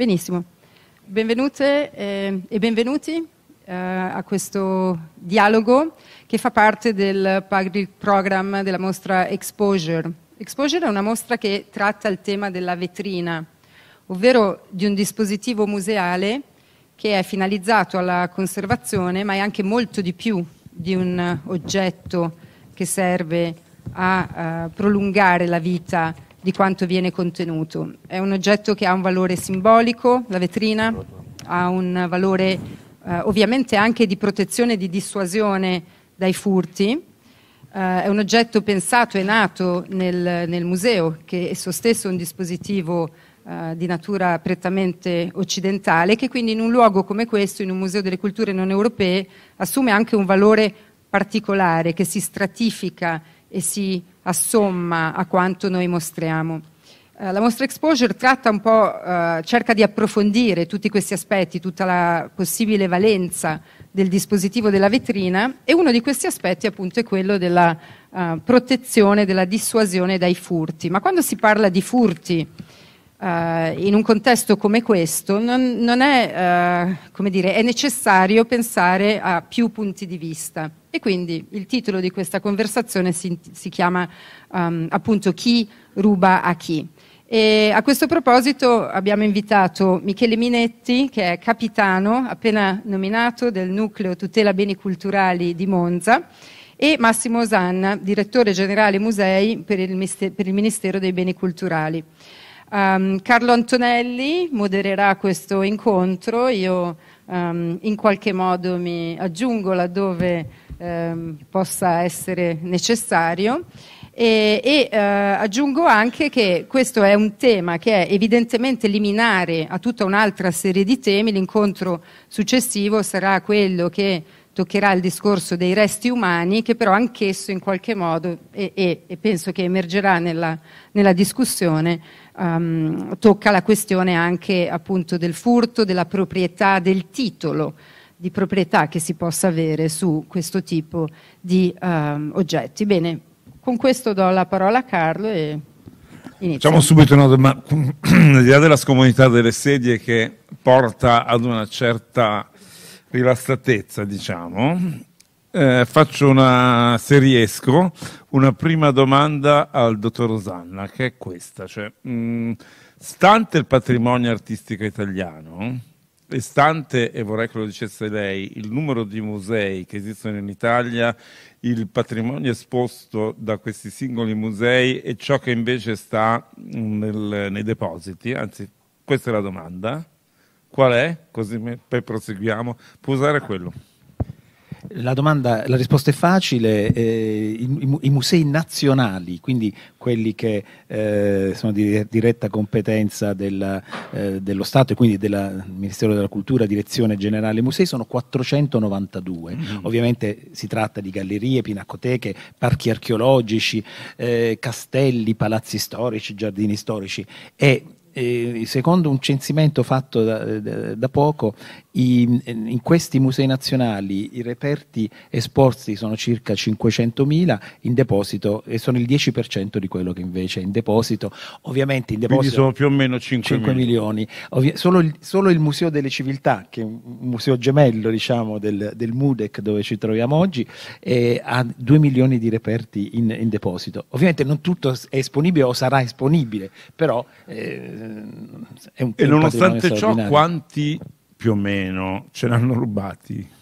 Benissimo. Benvenute eh, e benvenuti eh, a questo dialogo che fa parte del program della mostra Exposure. Exposure è una mostra che tratta il tema della vetrina, ovvero di un dispositivo museale che è finalizzato alla conservazione, ma è anche molto di più di un oggetto che serve a, a prolungare la vita di quanto viene contenuto. È un oggetto che ha un valore simbolico, la vetrina ha un valore eh, ovviamente anche di protezione e di dissuasione dai furti. Eh, è un oggetto pensato e nato nel, nel museo, che esso stesso è un dispositivo eh, di natura prettamente occidentale, che quindi in un luogo come questo, in un museo delle culture non europee, assume anche un valore particolare che si stratifica e si assomma a quanto noi mostriamo. Eh, la mostra exposure tratta un po', eh, cerca di approfondire tutti questi aspetti, tutta la possibile valenza del dispositivo della vetrina e uno di questi aspetti appunto è quello della uh, protezione, della dissuasione dai furti. Ma quando si parla di furti uh, in un contesto come questo non, non è, come dire, è necessario pensare a più punti di vista. E quindi il titolo di questa conversazione si, si chiama um, appunto Chi ruba a chi. E a questo proposito abbiamo invitato Michele Minetti, che è capitano appena nominato del Nucleo Tutela Beni Culturali di Monza, e Massimo Osanna, direttore generale musei per il, per il Ministero dei Beni Culturali. Um, Carlo Antonelli modererà questo incontro, io um, in qualche modo mi aggiungo laddove ehm, possa essere necessario. E, e eh, aggiungo anche che questo è un tema che è evidentemente liminare a tutta un'altra serie di temi. L'incontro successivo sarà quello che toccherà il discorso dei resti umani, che però anch'esso in qualche modo, e, e, e penso che emergerà nella, nella discussione, um, tocca la questione anche appunto del furto, della proprietà, del titolo di proprietà che si possa avere su questo tipo di um, oggetti. Bene, con questo do la parola a Carlo e inizio. Facciamo subito una domanda, al di là della scomunità delle sedie che porta ad una certa rilassatezza, diciamo, eh, faccio una, se riesco, una prima domanda al dottor Rosanna, che è questa, cioè, mh, stante il patrimonio artistico italiano, e stante, e vorrei che lo dicesse lei, il numero di musei che esistono in Italia, il patrimonio esposto da questi singoli musei e ciò che invece sta nel, nei depositi, anzi questa è la domanda, qual è? Così poi proseguiamo, può usare quello. La, domanda, la risposta è facile, eh, i, i, musei nazionali, quindi quelli che eh, sono di diretta competenza della, eh, dello Stato e quindi del Ministero della Cultura, Direzione Generale Musei, sono 492. Mm-hmm. Ovviamente si tratta di gallerie, pinacoteche, parchi archeologici, eh, castelli, palazzi storici, giardini storici e eh, secondo un censimento fatto da, da, da poco, i, in questi musei nazionali i reperti esposti sono circa 500.000 in deposito e sono il 10% di quello che invece è in deposito. Ovviamente in deposito Quindi sono più o meno 5, 5 milioni. Ovvi- solo, il, solo, il, Museo delle Civiltà, che è un museo gemello diciamo, del, del MUDEC dove ci troviamo oggi, eh, ha 2 milioni di reperti in, in, deposito. Ovviamente non tutto è esponibile o sarà esponibile, però eh, è un, E nonostante ciò quanti più o meno ce l'hanno rubati?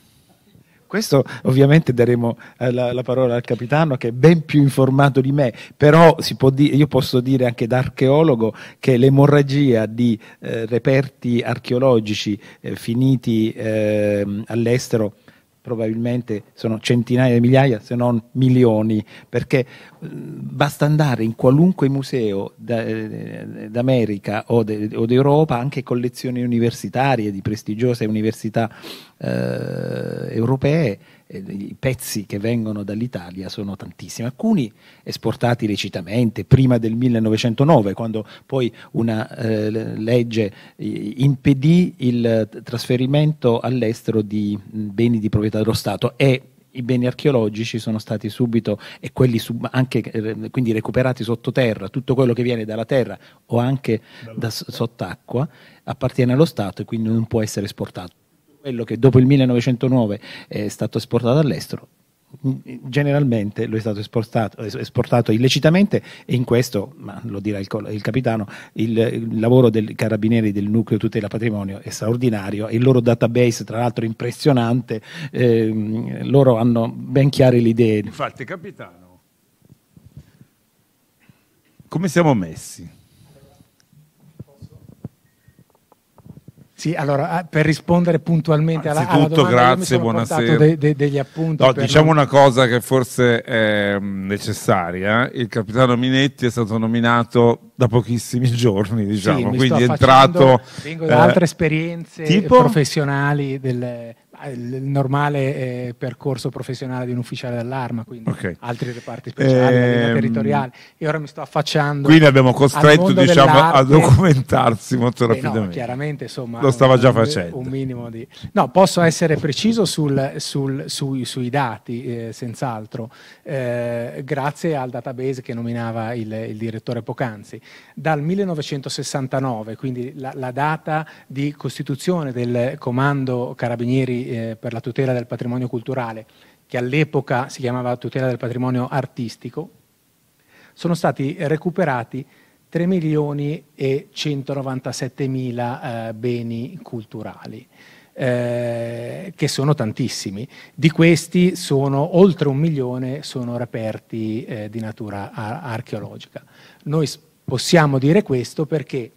Questo ovviamente daremo eh, la, la, parola al capitano che è ben più informato di me, però di- io posso dire anche da archeologo che l'emorragia di eh, reperti archeologici eh, finiti ehm, all'estero probabilmente sono centinaia di migliaia, se non milioni, perché basta andare in qualunque museo eh, d'America o, de, o d'Europa, anche collezioni universitarie di prestigiose università eh, europee, eh, i pezzi che vengono dall'Italia sono tantissimi, alcuni esportati lecitamente prima del 1909, quando poi una eh, legge impedì il trasferimento all'estero di beni di proprietà dello Stato e i beni archeologici sono stati subito e quelli sub, anche eh, quindi recuperati sottoterra, tutto quello che viene dalla terra o anche da sott'acqua appartiene allo Stato e quindi non può essere esportato. Quello che dopo il 1909 è stato esportato all'estero generalmente lo è stato esportato, esportato, illecitamente e in questo, ma lo dirà il, il capitano, il, il, lavoro dei carabinieri del nucleo tutela patrimonio è straordinario, il loro database tra l'altro impressionante, eh, loro hanno ben chiare le idee. Infatti capitano, come siamo messi? Sì, allora per rispondere puntualmente alla, alla domanda, grazie, buonasera. De, de, degli appunti. No, diciamo non... una cosa che forse è necessaria. Il capitano Minetti è stato nominato da pochissimi giorni, diciamo, sì, quindi è entrato... Vengo da altre esperienze tipo? professionali del, il normale eh, percorso professionale di un ufficiale dell'arma, quindi okay. altri reparti speciali, ehm... territoriale. E ora mi sto affacciando. Quindi abbiamo costretto diciamo, a documentarsi molto Beh, rapidamente. No, chiaramente, insomma, lo stava già un, facendo. Un minimo di... No, posso essere preciso sul, sul, sui, sui, dati, eh, senz'altro, eh, grazie al database che nominava il, il, direttore Pocanzi. Dal 1969, quindi la, la data di costituzione del Comando Carabinieri eh, per la tutela del patrimonio culturale, che all'epoca si chiamava tutela del patrimonio artistico, sono stati recuperati 3 milioni e 197 mila eh, beni culturali. Eh, che sono tantissimi. Di questi sono oltre un milione sono reperti eh, di natura ar archeologica. Noi possiamo dire questo perché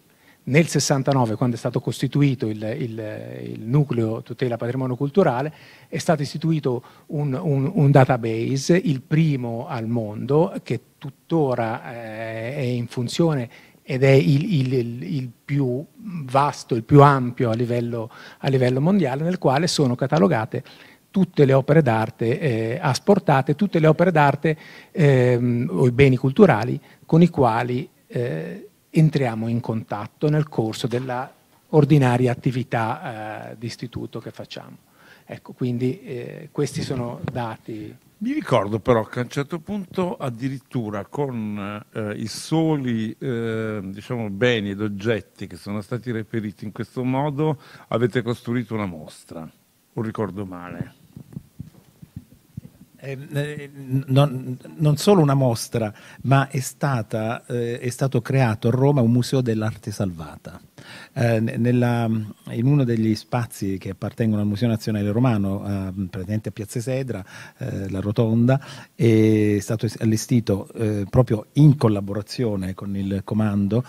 nel 69, quando è stato costituito il, il, il, nucleo tutela patrimonio culturale, è stato istituito un, un, un database, il primo al mondo, che tuttora eh, è in funzione ed è il, il, più vasto, il più ampio a livello, a livello, mondiale, nel quale sono catalogate tutte le opere d'arte eh, asportate, tutte le opere d'arte ehm, o i beni culturali con i quali eh, entriamo in contatto nel corso della ordinaria attività eh, di istituto che facciamo. Ecco, quindi eh, questi sono dati. Mi ricordo però che a un certo punto addirittura con eh, i soli eh, diciamo, beni ed oggetti che sono stati reperiti in questo modo avete costruito una mostra, o ricordo male? Eh, eh, non, non, solo una mostra, ma è, stata, eh, è, stato creato a Roma un museo dell'arte salvata. Eh, nella, in uno degli spazi che appartengono al Museo Nazionale Romano, eh, presente a Piazza Sedra, eh, la Rotonda, è stato allestito proprio in collaborazione con il comando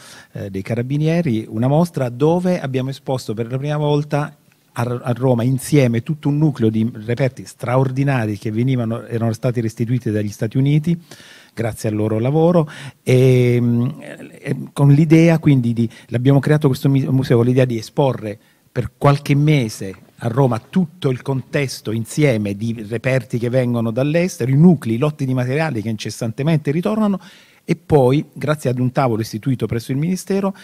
dei Carabinieri una mostra dove abbiamo esposto per la prima volta a, Roma insieme tutto un nucleo di reperti straordinari che venivano, erano stati restituiti dagli Stati Uniti grazie al loro lavoro. E, e con l'idea quindi di, l'abbiamo creato questo museo con l'idea di esporre per qualche mese a Roma tutto il contesto insieme di reperti che vengono dall'estero, i nuclei, i lotti di materiali che incessantemente ritornano e poi, grazie ad un tavolo istituito presso il Ministero,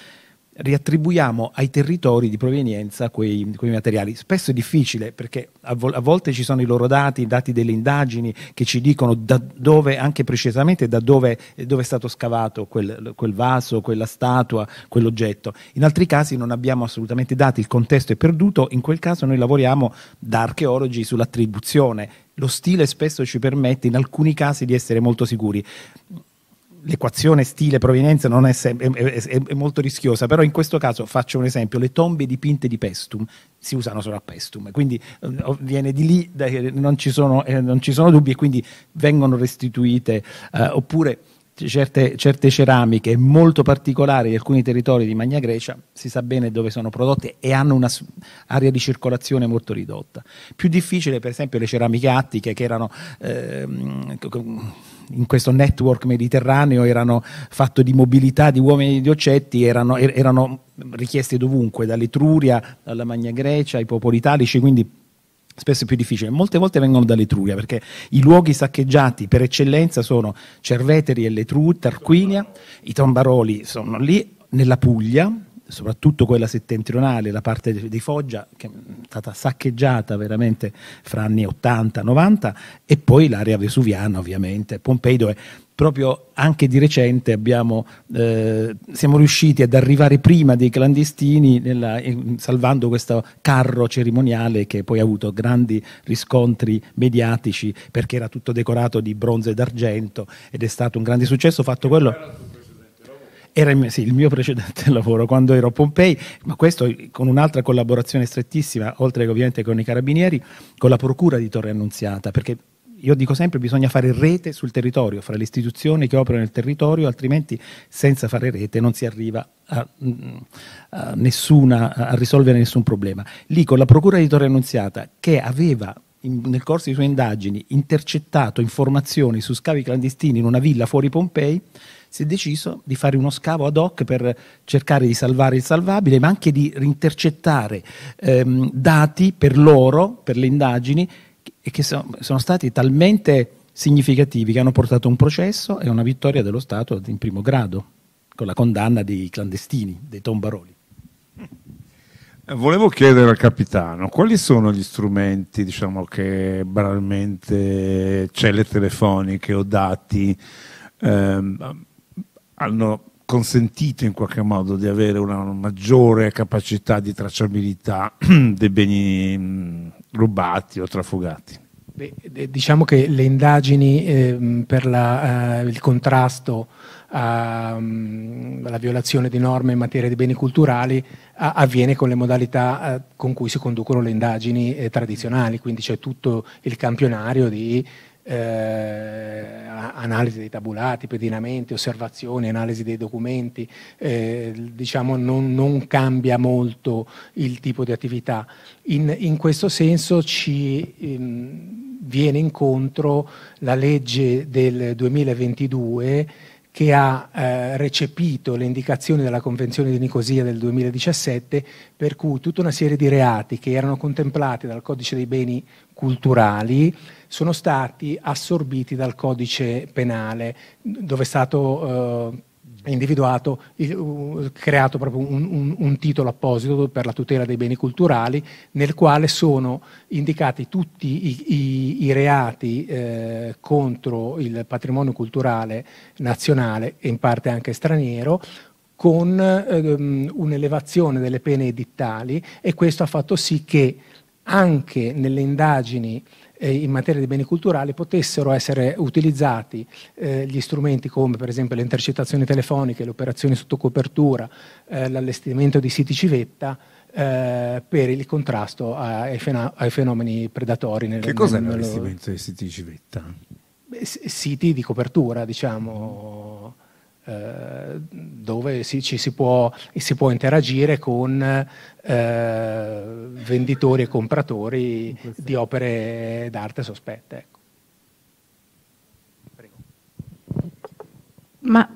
riattribuiamo ai territori di provenienza quei, quei materiali. Spesso è difficile perché a, vo a, volte ci sono i loro dati, i dati delle indagini che ci dicono da dove, anche precisamente da dove, dove è stato scavato quel, quel, vaso, quella statua, quell'oggetto. In altri casi non abbiamo assolutamente dati, il contesto è perduto, in quel caso noi lavoriamo da archeologi sull'attribuzione. Lo stile spesso ci permette in alcuni casi di essere molto sicuri l'equazione stile-provenienza non è, è, è, è, molto rischiosa, però in questo caso faccio un esempio, le tombe dipinte di Pestum si usano solo a Pestum, quindi eh, viene di lì, non ci sono, eh, non ci sono dubbi e quindi vengono restituite, eh, oppure certe, certe, ceramiche molto particolari di alcuni territori di Magna Grecia si sa bene dove sono prodotte e hanno un'area di circolazione molto ridotta. Più difficile per esempio le ceramiche attiche che erano... Eh, in questo network mediterraneo erano fatto di mobilità di uomini e di oggetti, erano, er-, erano richiesti dovunque, dall'Etruria, dalla Magna Grecia, ai popoli italici, quindi spesso è più difficile. Molte volte vengono dall'Etruria perché i luoghi saccheggiati per eccellenza sono Cerveteri e l'Etruria, Tarquinia, i tombaroli sono lì, nella Puglia, soprattutto quella settentrionale, la parte di Foggia, che è stata saccheggiata veramente fra anni 80-90, e poi l'area vesuviana ovviamente, Pompei dove proprio anche di recente abbiamo, eh, siamo riusciti ad arrivare prima dei clandestini nella, salvando questo carro cerimoniale che poi ha avuto grandi riscontri mediatici perché era tutto decorato di bronzo e d'argento ed è stato un grande successo. Fatto quello era il, sì, il mio precedente lavoro quando ero a Pompei, ma questo con un'altra collaborazione strettissima, oltre che ovviamente con i carabinieri, con la Procura di Torre Annunziata, perché io dico sempre bisogna fare rete sul territorio, fra le istituzioni che operano nel territorio, altrimenti senza fare rete non si arriva a, a, nessuna, a risolvere nessun problema. Lì con la Procura di Torre Annunziata che aveva in, nel corso delle sue indagini intercettato informazioni su scavi clandestini in una villa fuori Pompei, si è deciso di fare uno scavo ad hoc per cercare di salvare il salvabile, ma anche di intercettare ehm, dati per loro, per le indagini, e che sono, sono stati talmente significativi che hanno portato un processo e una vittoria dello Stato in primo grado, con la condanna dei clandestini, dei tombaroli. Volevo chiedere al capitano quali sono gli strumenti, diciamo che banalmente celle telefoniche o dati ehm, hanno consentito in qualche modo di avere una maggiore capacità di tracciabilità dei beni mm, rubati o trafugati. Beh, diciamo che le indagini eh, per la, eh, il contrasto mm, alla violazione di norme in materia di beni culturali avviene con le modalità eh, con cui si conducono le indagini eh, tradizionali, quindi c'è tutto il campionario di eh, analisi dei tabulati, pedinamenti, osservazioni, analisi dei documenti, eh, diciamo non, non, cambia molto il tipo di attività. In, in questo senso ci ehm, viene incontro la legge del 2022 che ha eh, recepito le indicazioni della Convenzione di Nicosia del 2017, per cui tutta una serie di reati che erano contemplati dal Codice dei beni culturali sono stati assorbiti dal codice penale dove è stato eh, individuato, creato proprio un, un, un, titolo apposito per la tutela dei beni culturali nel quale sono indicati tutti i, i, i reati eh, contro il patrimonio culturale nazionale e in parte anche straniero con ehm, un'elevazione delle pene edittali e questo ha fatto sì che anche nelle indagini eh, in materia di beni culturali potessero essere utilizzati eh, gli strumenti come per esempio le intercettazioni telefoniche, le operazioni sotto copertura, eh, l'allestimento di siti civetta eh, per il contrasto ai, ai, fenomeni predatori. Nel, che cos'è l'allestimento dei siti civetta? siti di copertura, diciamo eh, dove si, ci si può, si può interagire con eh, venditori e compratori di opere d'arte sospette. Ecco. Ma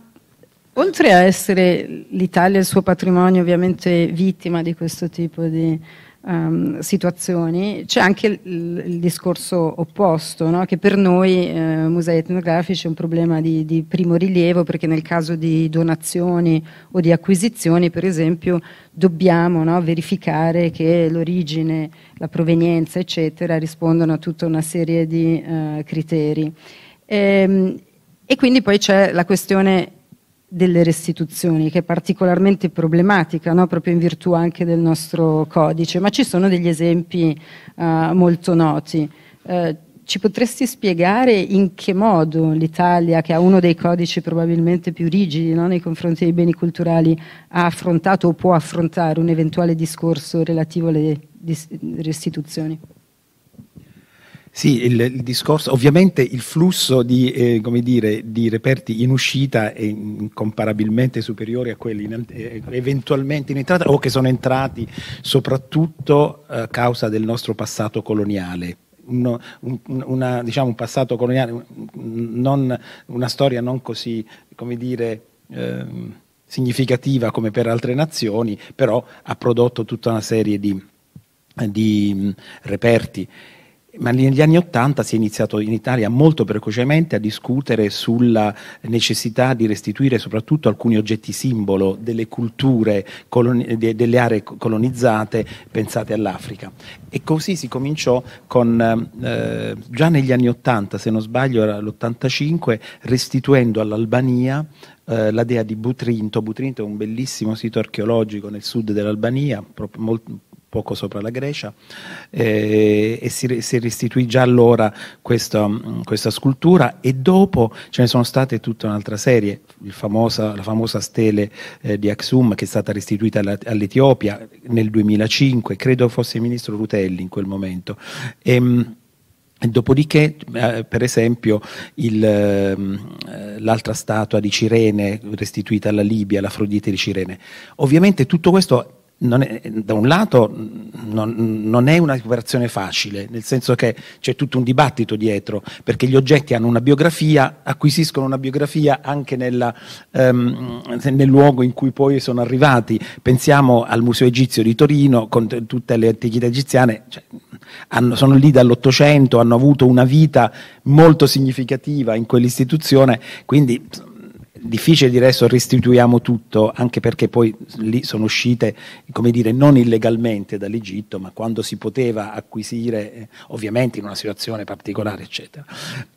oltre a essere l'Italia e il suo patrimonio ovviamente vittima di questo tipo di um, situazioni, c'è anche il, il discorso opposto, no? che per noi eh, musei etnografici è un problema di, di, primo rilievo perché nel caso di donazioni o di acquisizioni, per esempio, dobbiamo no, verificare che l'origine, la provenienza, eccetera, rispondono a tutta una serie di uh, criteri. E, ehm, e quindi poi c'è la questione delle restituzioni, che è particolarmente problematica, no? proprio in virtù anche del nostro codice, ma ci sono degli esempi uh, molto noti. Uh, ci potresti spiegare in che modo l'Italia, che ha uno dei codici probabilmente più rigidi no? nei confronti dei beni culturali, ha affrontato o può affrontare un eventuale discorso relativo alle restituzioni? Sì, il, il, discorso, ovviamente il flusso di, eh, dire, di, reperti in uscita è incomparabilmente superiore a quelli in, eh, eventualmente in entrata o che sono entrati soprattutto a causa del nostro passato coloniale. Uno, un, una, diciamo, un passato coloniale, non, una storia non così, come dire, eh, significativa come per altre nazioni, però ha prodotto tutta una serie di, di reperti ma negli anni Ottanta si è iniziato in Italia molto precocemente a discutere sulla necessità di restituire soprattutto alcuni oggetti simbolo delle culture, de, delle aree colonizzate pensate all'Africa. E così si cominciò con, eh, già negli anni Ottanta, se non sbaglio era l'85, restituendo all'Albania eh, la dea di Butrinto. Butrinto è un bellissimo sito archeologico nel sud dell'Albania, molto, poco sopra la Grecia, eh, e si, si, restituì già allora questa, questa, scultura e dopo ce ne sono state tutta un'altra serie, famosa, la famosa stele eh, di Axum che è stata restituita all'Etiopia nel 2005, credo fosse il ministro Rutelli in quel momento. E, ehm, Dopodiché, eh, per esempio, eh, l'altra statua di Cirene restituita alla Libia, l'Afrodite di Cirene. Ovviamente tutto questo è, da un lato non, non, è un'operazione facile, nel senso che c'è tutto un dibattito dietro, perché gli oggetti hanno una biografia, acquisiscono una biografia anche nella, um, nel luogo in cui poi sono arrivati. Pensiamo al Museo Egizio di Torino con tutte le antichità egiziane, cioè, hanno, sono lì dall'Ottocento, hanno avuto una vita molto significativa in quell'istituzione, quindi difficile dire adesso restituiamo tutto, anche perché poi lì sono uscite, come dire, non illegalmente dall'Egitto, ma quando si poteva acquisire, eh, ovviamente in una situazione particolare, eccetera.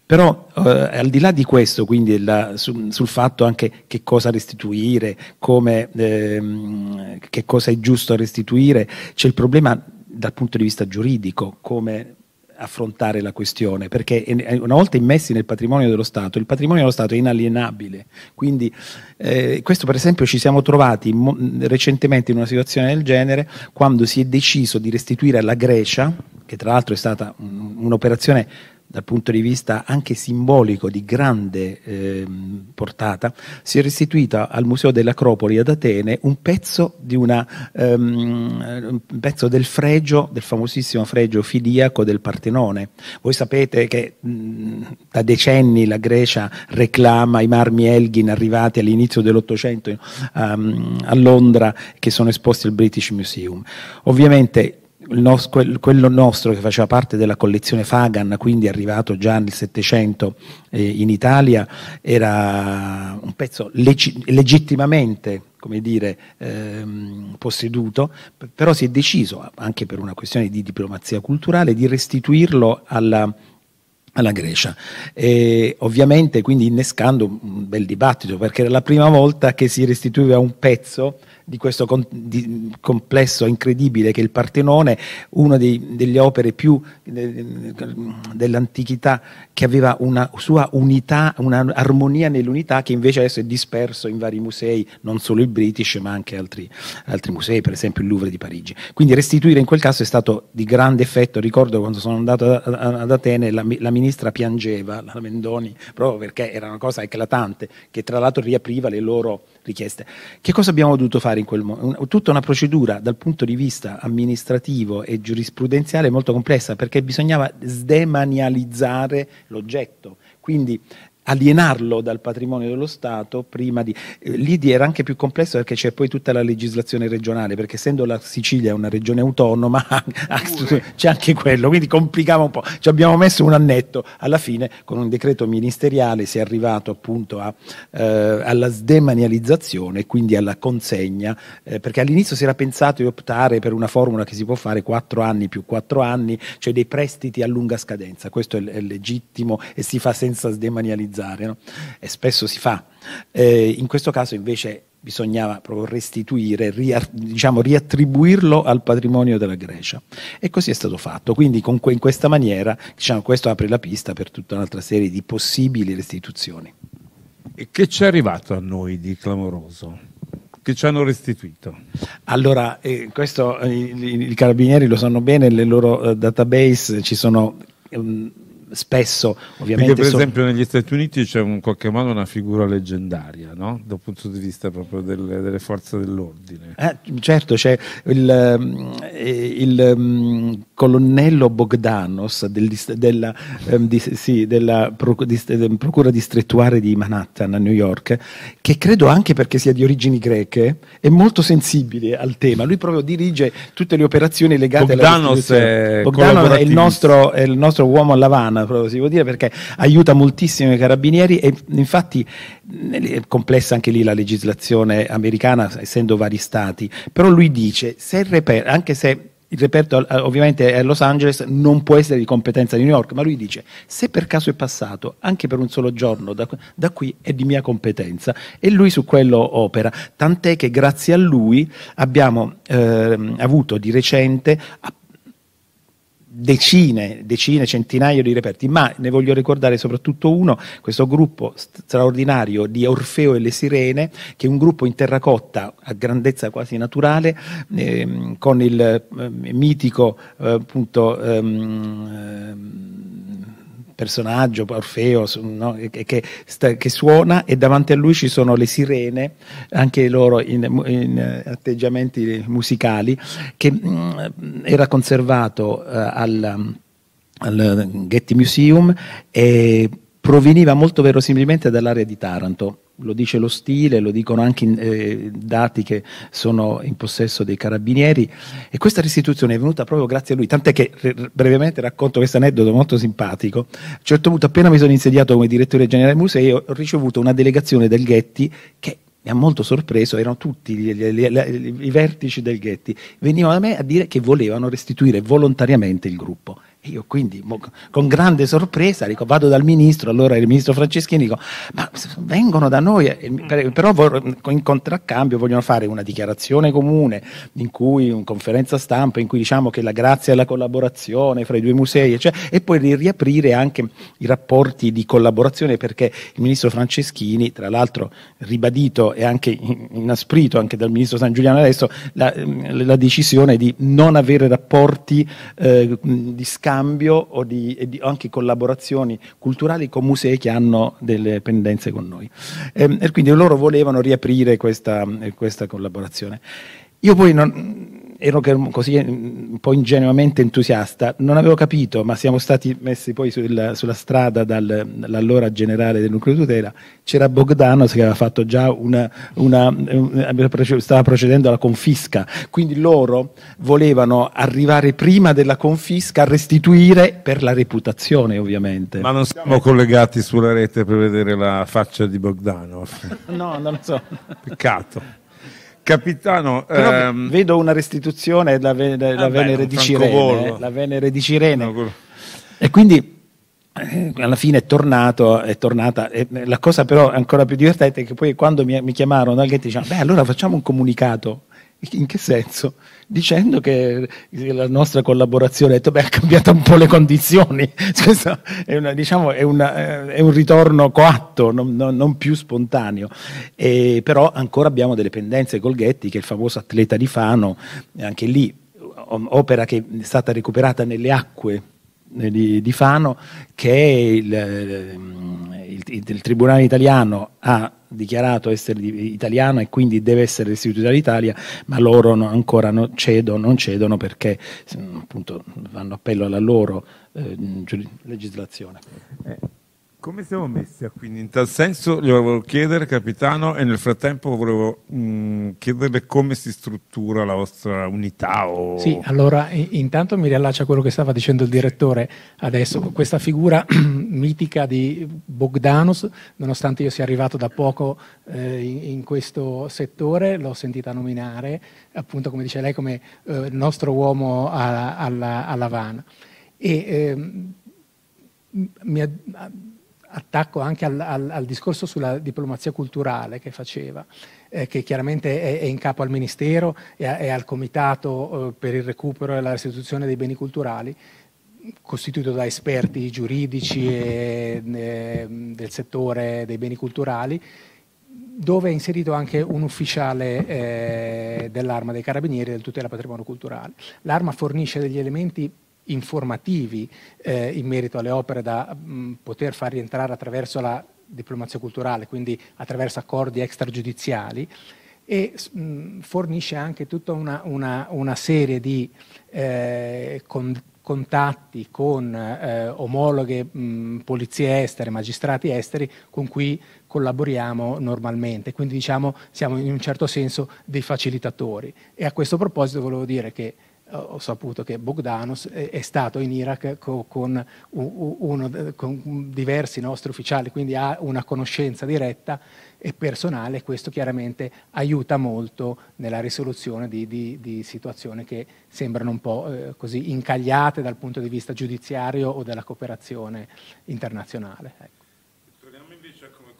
Però eh, al di là di questo, quindi la, su, sul fatto anche che cosa restituire, come, ehm, che cosa è giusto restituire, c'è il problema dal punto di vista giuridico, come affrontare la questione, perché una volta immessi nel patrimonio dello Stato, il patrimonio dello Stato è inalienabile. Quindi eh, questo per esempio ci siamo trovati mo- recentemente in una situazione del genere quando si è deciso di restituire alla Grecia, che tra l'altro è stata un, un'operazione dal punto di vista anche simbolico di grande eh, portata, si è restituita al Museo dell'Acropoli ad Atene un pezzo, una, um, un pezzo, del fregio, del famosissimo fregio fidiaco del Partenone. Voi sapete che mh, da decenni la Grecia reclama i marmi Elgin arrivati all'inizio dell'Ottocento um, a Londra che sono esposti al British Museum. Ovviamente nos, quel, quello nostro che faceva parte della collezione Fagan, quindi arrivato già nel Settecento eh, in Italia, era un pezzo leggi- legittimamente come dire, ehm, posseduto, però si è deciso, anche per una questione di diplomazia culturale, di restituirlo alla, alla Grecia. E ovviamente quindi innescando un bel dibattito, perché era la prima volta che si restituiva un pezzo di questo con, di, complesso incredibile che è il Partenone, una dei, delle opere più de, dell'antichità che aveva una sua unità, un'armonia nell'unità che invece adesso è disperso in vari musei, non solo il British ma anche altri, altri musei, per esempio il Louvre di Parigi. Quindi restituire in quel caso è stato di grande effetto, ricordo quando sono andato ad Atene la, la ministra piangeva, la Mendoni, proprio perché era una cosa eclatante, che tra l'altro riapriva le loro richieste. Che cosa abbiamo dovuto fare in quel momento? Tutta una procedura dal punto di vista amministrativo e giurisprudenziale molto complessa perché bisognava sdemanializzare l'oggetto. Quindi alienarlo dal patrimonio dello Stato prima di... Eh, L'IDI era anche più complesso perché c'è poi tutta la legislazione regionale, perché essendo la Sicilia una regione autonoma c'è anche quello, quindi complicava un po'. Ci abbiamo messo un annetto, alla fine con un decreto ministeriale si è arrivato appunto a, eh, alla sdemanializzazione e quindi alla consegna, eh, perché all'inizio si era pensato di optare per una formula che si può fare 4 anni più 4 anni, cioè dei prestiti a lunga scadenza, questo è, è legittimo e si fa senza sdemanializzare utilizzare no? e spesso si fa. Eh, in questo caso invece bisognava proprio restituire, ria, diciamo, riattribuirlo al patrimonio della Grecia. E così è stato fatto. Quindi con, in questa maniera diciamo, questo apre la pista per tutta un'altra serie di possibili restituzioni. E che ci è arrivato a noi di clamoroso? Che ci hanno restituito? Allora, eh, questo eh, i, i, carabinieri lo sanno bene, nelle loro uh, database ci sono um, spesso ovviamente... Perché per sono... esempio negli Stati Uniti c'è in qualche modo una figura leggendaria, no? dal punto di vista proprio delle, delle forze dell'ordine. Eh, certo, c'è il, il um, colonnello Bogdanos del, della, um, di, sì, della procura distrettuale di Manhattan a New York, che credo anche perché sia di origini greche, è molto sensibile al tema. Lui proprio dirige tutte le operazioni legate Bogdanos alla è Bogdanos è il, nostro, è il nostro uomo a Lavana, proprio si può dire, perché aiuta moltissimo i carabinieri e infatti è complessa anche lì la legislazione americana, essendo vari stati, però lui dice, se reper- anche se il reperto ovviamente è a Los Angeles, non può essere di competenza di New York, ma lui dice se per caso è passato anche per un solo giorno da, da qui è di mia competenza. E lui su quello opera, tant'è che grazie a lui abbiamo eh, avuto di recente decine, decine, centinaia di reperti, ma ne voglio ricordare soprattutto uno, questo gruppo straordinario di Orfeo e le Sirene, che è un gruppo in terracotta a grandezza quasi naturale, ehm, con il eh, mitico eh, appunto ehm, personaggio, Orfeo, no? che, sta, che, suona e davanti a lui ci sono le sirene, anche loro in, in atteggiamenti musicali, che mh, mm, era conservato uh, al, al Getty Museum e proveniva molto verosimilmente dall'area di Taranto lo dice lo stile, lo dicono anche eh, dati che sono in possesso dei carabinieri e questa restituzione è venuta proprio grazie a lui, tant'è che brevemente racconto questo aneddoto molto simpatico. A un certo punto, appena mi sono insediato come direttore generale del museo, ho ricevuto una delegazione del Getty che mi ha molto sorpreso, erano tutti gli, gli, gli, i vertici del Getty, venivano da me a dire che volevano restituire volontariamente il gruppo io quindi con grande sorpresa dico, vado dal ministro, allora il ministro Franceschini dico, ma vengono da noi, però in contraccambio vogliono fare una dichiarazione comune, in cui una conferenza stampa, in cui diciamo che la grazie alla collaborazione fra i due musei, eccetera, e poi riaprire anche i rapporti di collaborazione perché il ministro Franceschini, tra l'altro ribadito e anche inasprito anche dal ministro San Giuliano adesso, la, la decisione di non avere rapporti eh, di scambio scambio o di, di, anche collaborazioni culturali con musei che hanno delle pendenze con noi. E, ehm, e quindi loro volevano riaprire questa, questa collaborazione. Io poi non, ero così un po' ingenuamente entusiasta, non avevo capito, ma siamo stati messi poi sul, sulla strada dall'allora generale del nucleo tutela, c'era Bogdanos che aveva fatto già una, una, una, stava procedendo alla confisca, quindi loro volevano arrivare prima della confisca a restituire per la reputazione ovviamente. Ma non siamo collegati sulla rete per vedere la faccia di Bogdanov? no, non lo so. Peccato. Capitano, ehm... vedo una restituzione della, ah Venere, di Cirene, la Venere di Cirene. No, e quindi eh, alla fine è tornato, è tornata. E la cosa però ancora più divertente è che poi quando mi, mi chiamarono dal Getty dicevano, beh allora facciamo un comunicato. In che senso? Dicendo che la nostra collaborazione detto, beh, ha cambiato un po' le condizioni. Questo è, una, diciamo, è, una, è un ritorno coatto, non, non, non più spontaneo. E, però ancora abbiamo delle pendenze col Ghetti, che è il famoso atleta di Fano, anche lì opera che è stata recuperata nelle acque di, di Fano, che il, il, il, il Tribunale italiano ha dichiarato essere italiana e quindi deve essere restituita all'Italia, ma loro no, ancora no, cedono, non cedono perché appunto fanno appello alla loro eh, legislazione. Come siamo messi quindi in tal senso? Glielo volevo chiedere, capitano, e nel frattempo volevo mh, mm, chiederle come si struttura la vostra unità. O... Sì, allora intanto mi riallaccia a quello che stava dicendo il direttore adesso, questa figura mitica di Bogdanos, nonostante io sia arrivato da poco eh, in, in, questo settore, l'ho sentita nominare, appunto come dice lei, come eh, nostro uomo alla, alla, alla Havana. E, eh, mi ha, attacco anche al, al, al, discorso sulla diplomazia culturale che faceva, eh, che chiaramente è, è, in capo al Ministero e, a, e al Comitato eh, per il recupero e la restituzione dei beni culturali, costituito da esperti giuridici e, eh, del settore dei beni culturali, dove è inserito anche un ufficiale eh, dell'Arma dei Carabinieri del tutela patrimonio culturale. L'Arma fornisce degli elementi informativi eh, in merito alle opere da mh, poter far rientrare attraverso la diplomazia culturale, quindi attraverso accordi extragiudiziali e mh, fornisce anche tutta una, una, una serie di eh, con, contatti con eh, omologhe mh, polizie estere, magistrati esteri con cui collaboriamo normalmente, quindi diciamo siamo in un certo senso dei facilitatori. E a questo proposito volevo dire che ho saputo che Bogdanos è stato in Iraq con, uno, con, diversi nostri ufficiali, quindi ha una conoscenza diretta e personale e questo chiaramente aiuta molto nella risoluzione di, di, di situazioni che sembrano un po' eh, così incagliate dal punto di vista giudiziario o della cooperazione internazionale. Ecco. Torniamo invece a come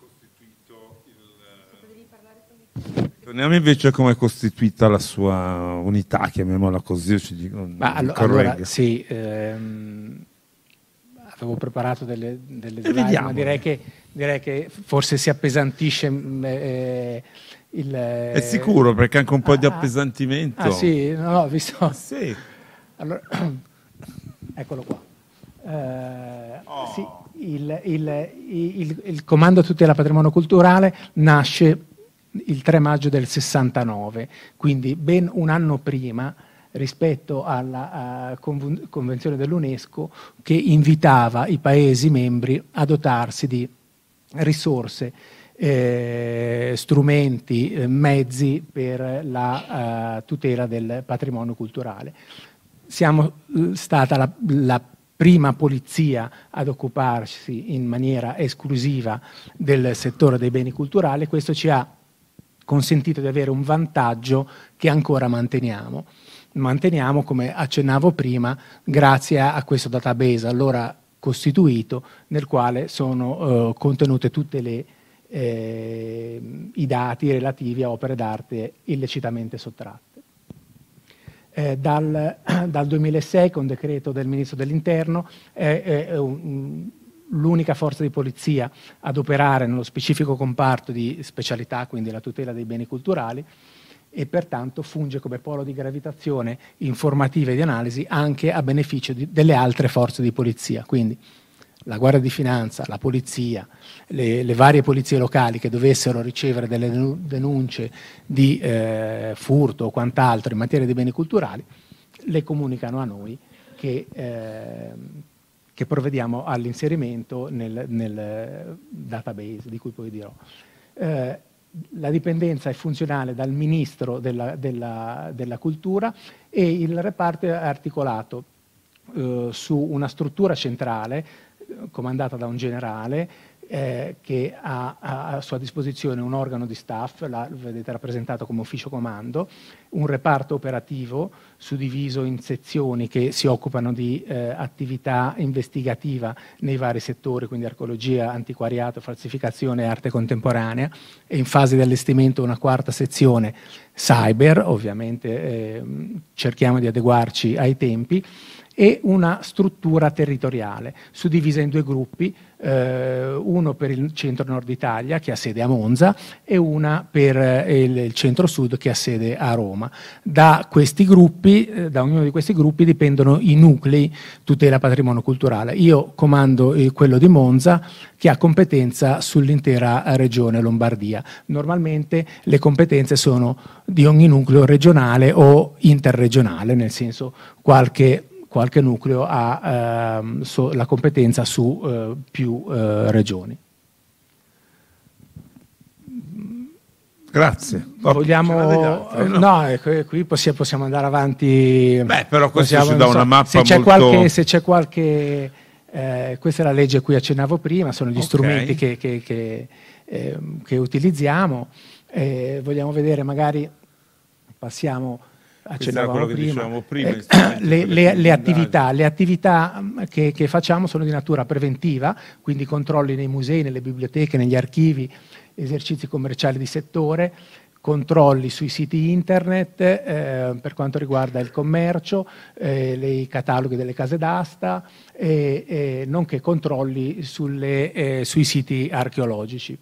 è costituita la sua unità, chiamiamola così. Dico, Ma allo, allora, sì, ehm, avevo preparato delle, delle slide, ma direi che, direi che, forse si appesantisce mm, eh, il... È sicuro, perché anche un po' ah, di appesantimento. Ah sì, non l'ho visto. Sì. Allora, eccolo qua. Eh, oh. sì, il, il, il, il Comando Tutela Patrimonio Culturale nasce il 3 maggio del 69, quindi ben un anno prima rispetto alla uh, Convenzione dell'UNESCO che invitava i Paesi membri a dotarsi di risorse, eh, strumenti, eh, mezzi per la uh, tutela del patrimonio culturale. Siamo uh, stata la, la prima polizia ad occuparsi in maniera esclusiva del settore dei beni culturali, questo ci ha consentito di avere un vantaggio che ancora manteniamo. Manteniamo, come accennavo prima, grazie a, questo database allora costituito nel quale sono eh, contenute tutti eh, i dati relativi a opere d'arte illecitamente sottratte. Eh, dal, dal, 2006, con decreto del Ministro dell'Interno, è, è un, l'unica forza di polizia ad operare nello specifico comparto di specialità, quindi la tutela dei beni culturali, e pertanto funge come polo di gravitazione informativa e di analisi anche a beneficio di, delle altre forze di polizia. Quindi la Guardia di Finanza, la Polizia, le, le varie polizie locali che dovessero ricevere delle denunce di eh, furto o quant'altro in materia di beni culturali, le comunicano a noi che eh, che provvediamo all'inserimento nel, nel, database di cui poi dirò. Eh, la dipendenza è funzionale dal Ministro della, della, della Cultura e il reparto è articolato eh, su una struttura centrale eh, comandata da un generale eh, che ha, ha, a sua disposizione un organo di staff, la vedete rappresentato come ufficio comando, un reparto operativo suddiviso in sezioni che si occupano di eh, attività investigativa nei vari settori, quindi archeologia, antiquariato, falsificazione e arte contemporanea, e in fase di allestimento una quarta sezione cyber, ovviamente eh, cerchiamo di adeguarci ai tempi, e una struttura territoriale, suddivisa in due gruppi, eh, uno per il centro-nord Italia che ha sede a Monza e una per eh, il, centro-sud che ha sede a Roma. Da gruppi, eh, da ognuno di questi gruppi dipendono i nuclei tutela patrimonio culturale. Io comando eh, quello di Monza che ha competenza sull'intera regione Lombardia. Normalmente le competenze sono di ogni nucleo regionale o interregionale, nel senso qualche qualche nucleo ha ehm, so, la competenza su eh, più eh, regioni. Grazie. Vogliamo... Altre, no, no ecco, qui possiamo, possiamo, andare avanti. Beh, però questo possiamo, ci dà so, una mappa se c'è molto... qualche, se c'è qualche eh, questa è la legge a cui accennavo prima, sono gli okay. strumenti che, che, che, eh, che utilizziamo. Eh, vogliamo vedere, magari passiamo accennavamo prima, prima eh, le, le, le, attività, le, attività, mm, che, che, facciamo sono di natura preventiva, quindi controlli nei musei, nelle biblioteche, negli archivi, esercizi commerciali di settore, controlli sui siti internet eh, per quanto riguarda il commercio, eh, i cataloghi delle case d'asta, nonché controlli sulle, eh, sui siti archeologici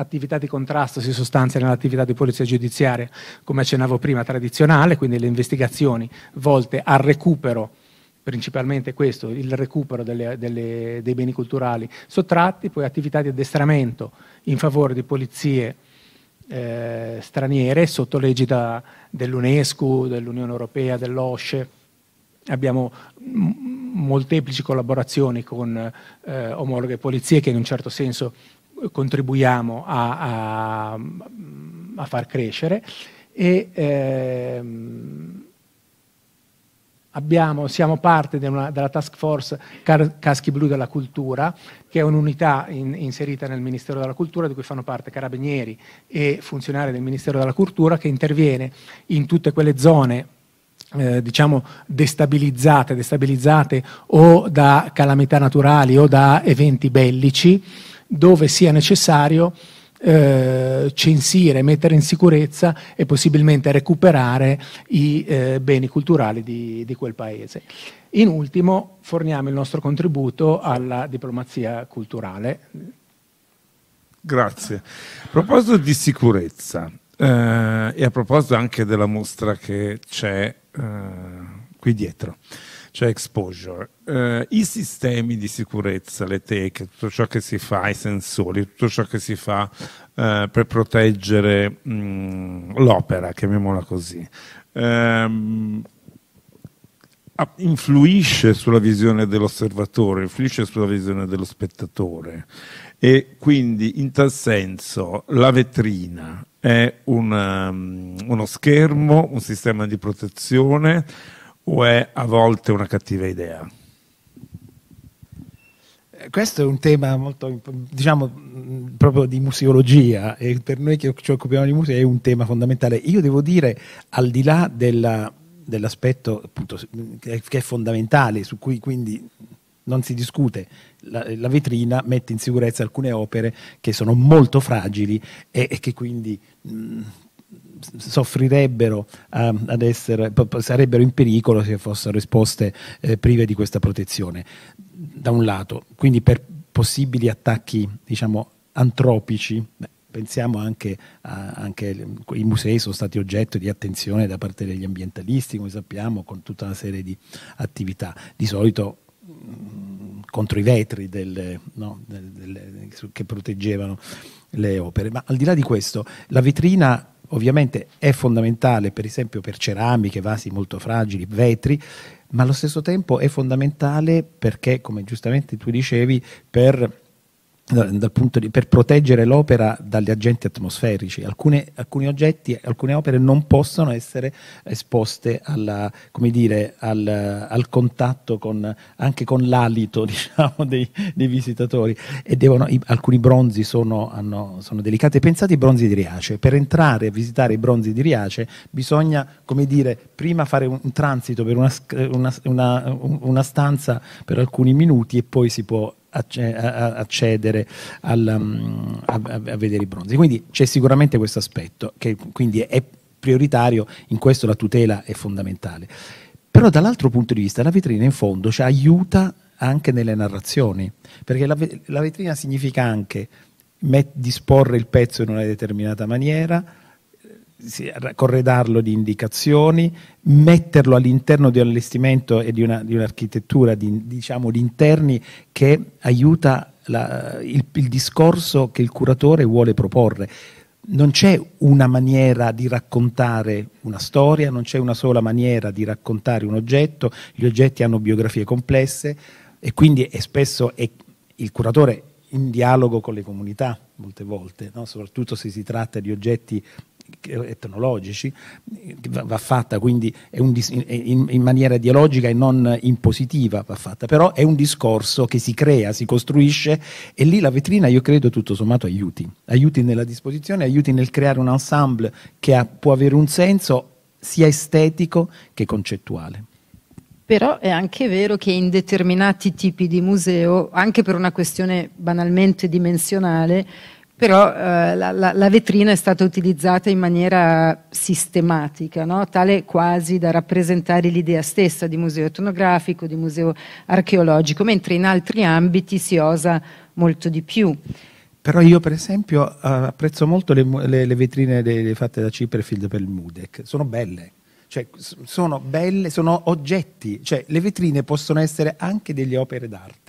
attività di contrasto si sostanzia nell'attività di polizia giudiziaria, come accennavo prima, tradizionale, quindi le investigazioni volte al recupero principalmente questo, il recupero delle, delle, dei beni culturali sottratti, poi attività di addestramento in favore di polizie eh, straniere sotto l'egida dell'UNESCO, dell'Unione Europea, dell'OSCE. Abbiamo molteplici collaborazioni con eh, omologhe polizie che in un certo senso contribuiamo a, a, a far crescere e ehm, Abbiamo, siamo parte una, della task force Caschi Blu della Cultura, che è un'unità in, inserita nel Ministero della Cultura, di cui fanno parte carabinieri e funzionari del Ministero della Cultura, che interviene in tutte quelle zone eh, diciamo destabilizzate, destabilizzate o da calamità naturali o da eventi bellici, dove sia necessario eh, censire, mettere in sicurezza e possibilmente recuperare i eh, beni culturali di, di, quel paese. In ultimo forniamo il nostro contributo alla diplomazia culturale. Grazie. A proposito di sicurezza eh, e a proposito anche della mostra che c'è eh, qui dietro, cioè exposure. Eh, I sistemi di sicurezza, le teche, tutto ciò che si fa, i sensori, tutto ciò che si fa eh, per proteggere mh, l'opera, chiamiamola così, ehm, influisce sulla visione dell'osservatore, influisce sulla visione dello spettatore e quindi in tal senso la vetrina è un, um, uno schermo, un sistema di protezione, o è a volte una cattiva idea? Questo è un tema molto, diciamo, proprio di museologia e per noi che ci occupiamo di musei è un tema fondamentale. Io devo dire, al di là della, dell'aspetto appunto, che è fondamentale, su cui quindi non si discute, la, la, vetrina mette in sicurezza alcune opere che sono molto fragili e, e che quindi mh, soffrirebbero uh, ad essere, sarebbero in pericolo se fossero esposte eh, prive di questa protezione, da un lato. Quindi per possibili attacchi, diciamo, antropici, beh, pensiamo anche, a, anche i musei sono stati oggetto di attenzione da parte degli ambientalisti, come sappiamo, con tutta una serie di attività. Di solito mh, contro i vetri delle, no, delle, delle, che proteggevano le opere. Ma al di là di questo, la vetrina ovviamente è fondamentale per esempio per ceramiche, vasi molto fragili, vetri, ma allo stesso tempo è fondamentale perché, come giustamente tu dicevi, per di, per proteggere l'opera dagli agenti atmosferici. Alcune, alcuni oggetti, alcune opere non possono essere esposte alla, dire, al, al, contatto con, anche con l'alito diciamo, dei, dei, visitatori e devono, i, alcuni bronzi sono, hanno, sono, delicati. Pensate ai bronzi di Riace. Per entrare a visitare i bronzi di Riace bisogna dire, prima fare un, un transito per una, una, una stanza per alcuni minuti e poi si può accedere al, um, a, a, vedere i bronzi. Quindi c'è sicuramente questo aspetto che quindi è prioritario, in questo la tutela è fondamentale. Però dall'altro punto di vista la vetrina in fondo ci aiuta anche nelle narrazioni, perché la, la vetrina significa anche disporre il pezzo in una determinata maniera, corredarlo di indicazioni, metterlo all'interno di un allestimento e di, una, di un'architettura di, diciamo, di interni che aiuta la, il, il discorso che il curatore vuole proporre. Non c'è una maniera di raccontare una storia, non c'è una sola maniera di raccontare un oggetto, gli oggetti hanno biografie complesse e quindi è spesso è il curatore in dialogo con le comunità molte volte, no? soprattutto se si tratta di oggetti etnologici, va fatta quindi in, maniera dialogica e non impositiva, va fatta, però è un discorso che si crea, si costruisce e lì la vetrina io credo tutto sommato aiuti, aiuti nella disposizione, aiuti nel creare un ensemble che ha, può avere un senso sia estetico che concettuale. Però è anche vero che in determinati tipi di museo, anche per una questione banalmente dimensionale, però eh, la, la, la, vetrina è stata utilizzata in maniera sistematica, no? tale quasi da rappresentare l'idea stessa di museo etnografico, di museo archeologico, mentre in altri ambiti si osa molto di più. Però io per esempio apprezzo molto le, le, le vetrine le, fatte da Cipperfield per il Mudec, sono belle, cioè sono belle, sono oggetti, cioè le vetrine possono essere anche delle opere d'arte.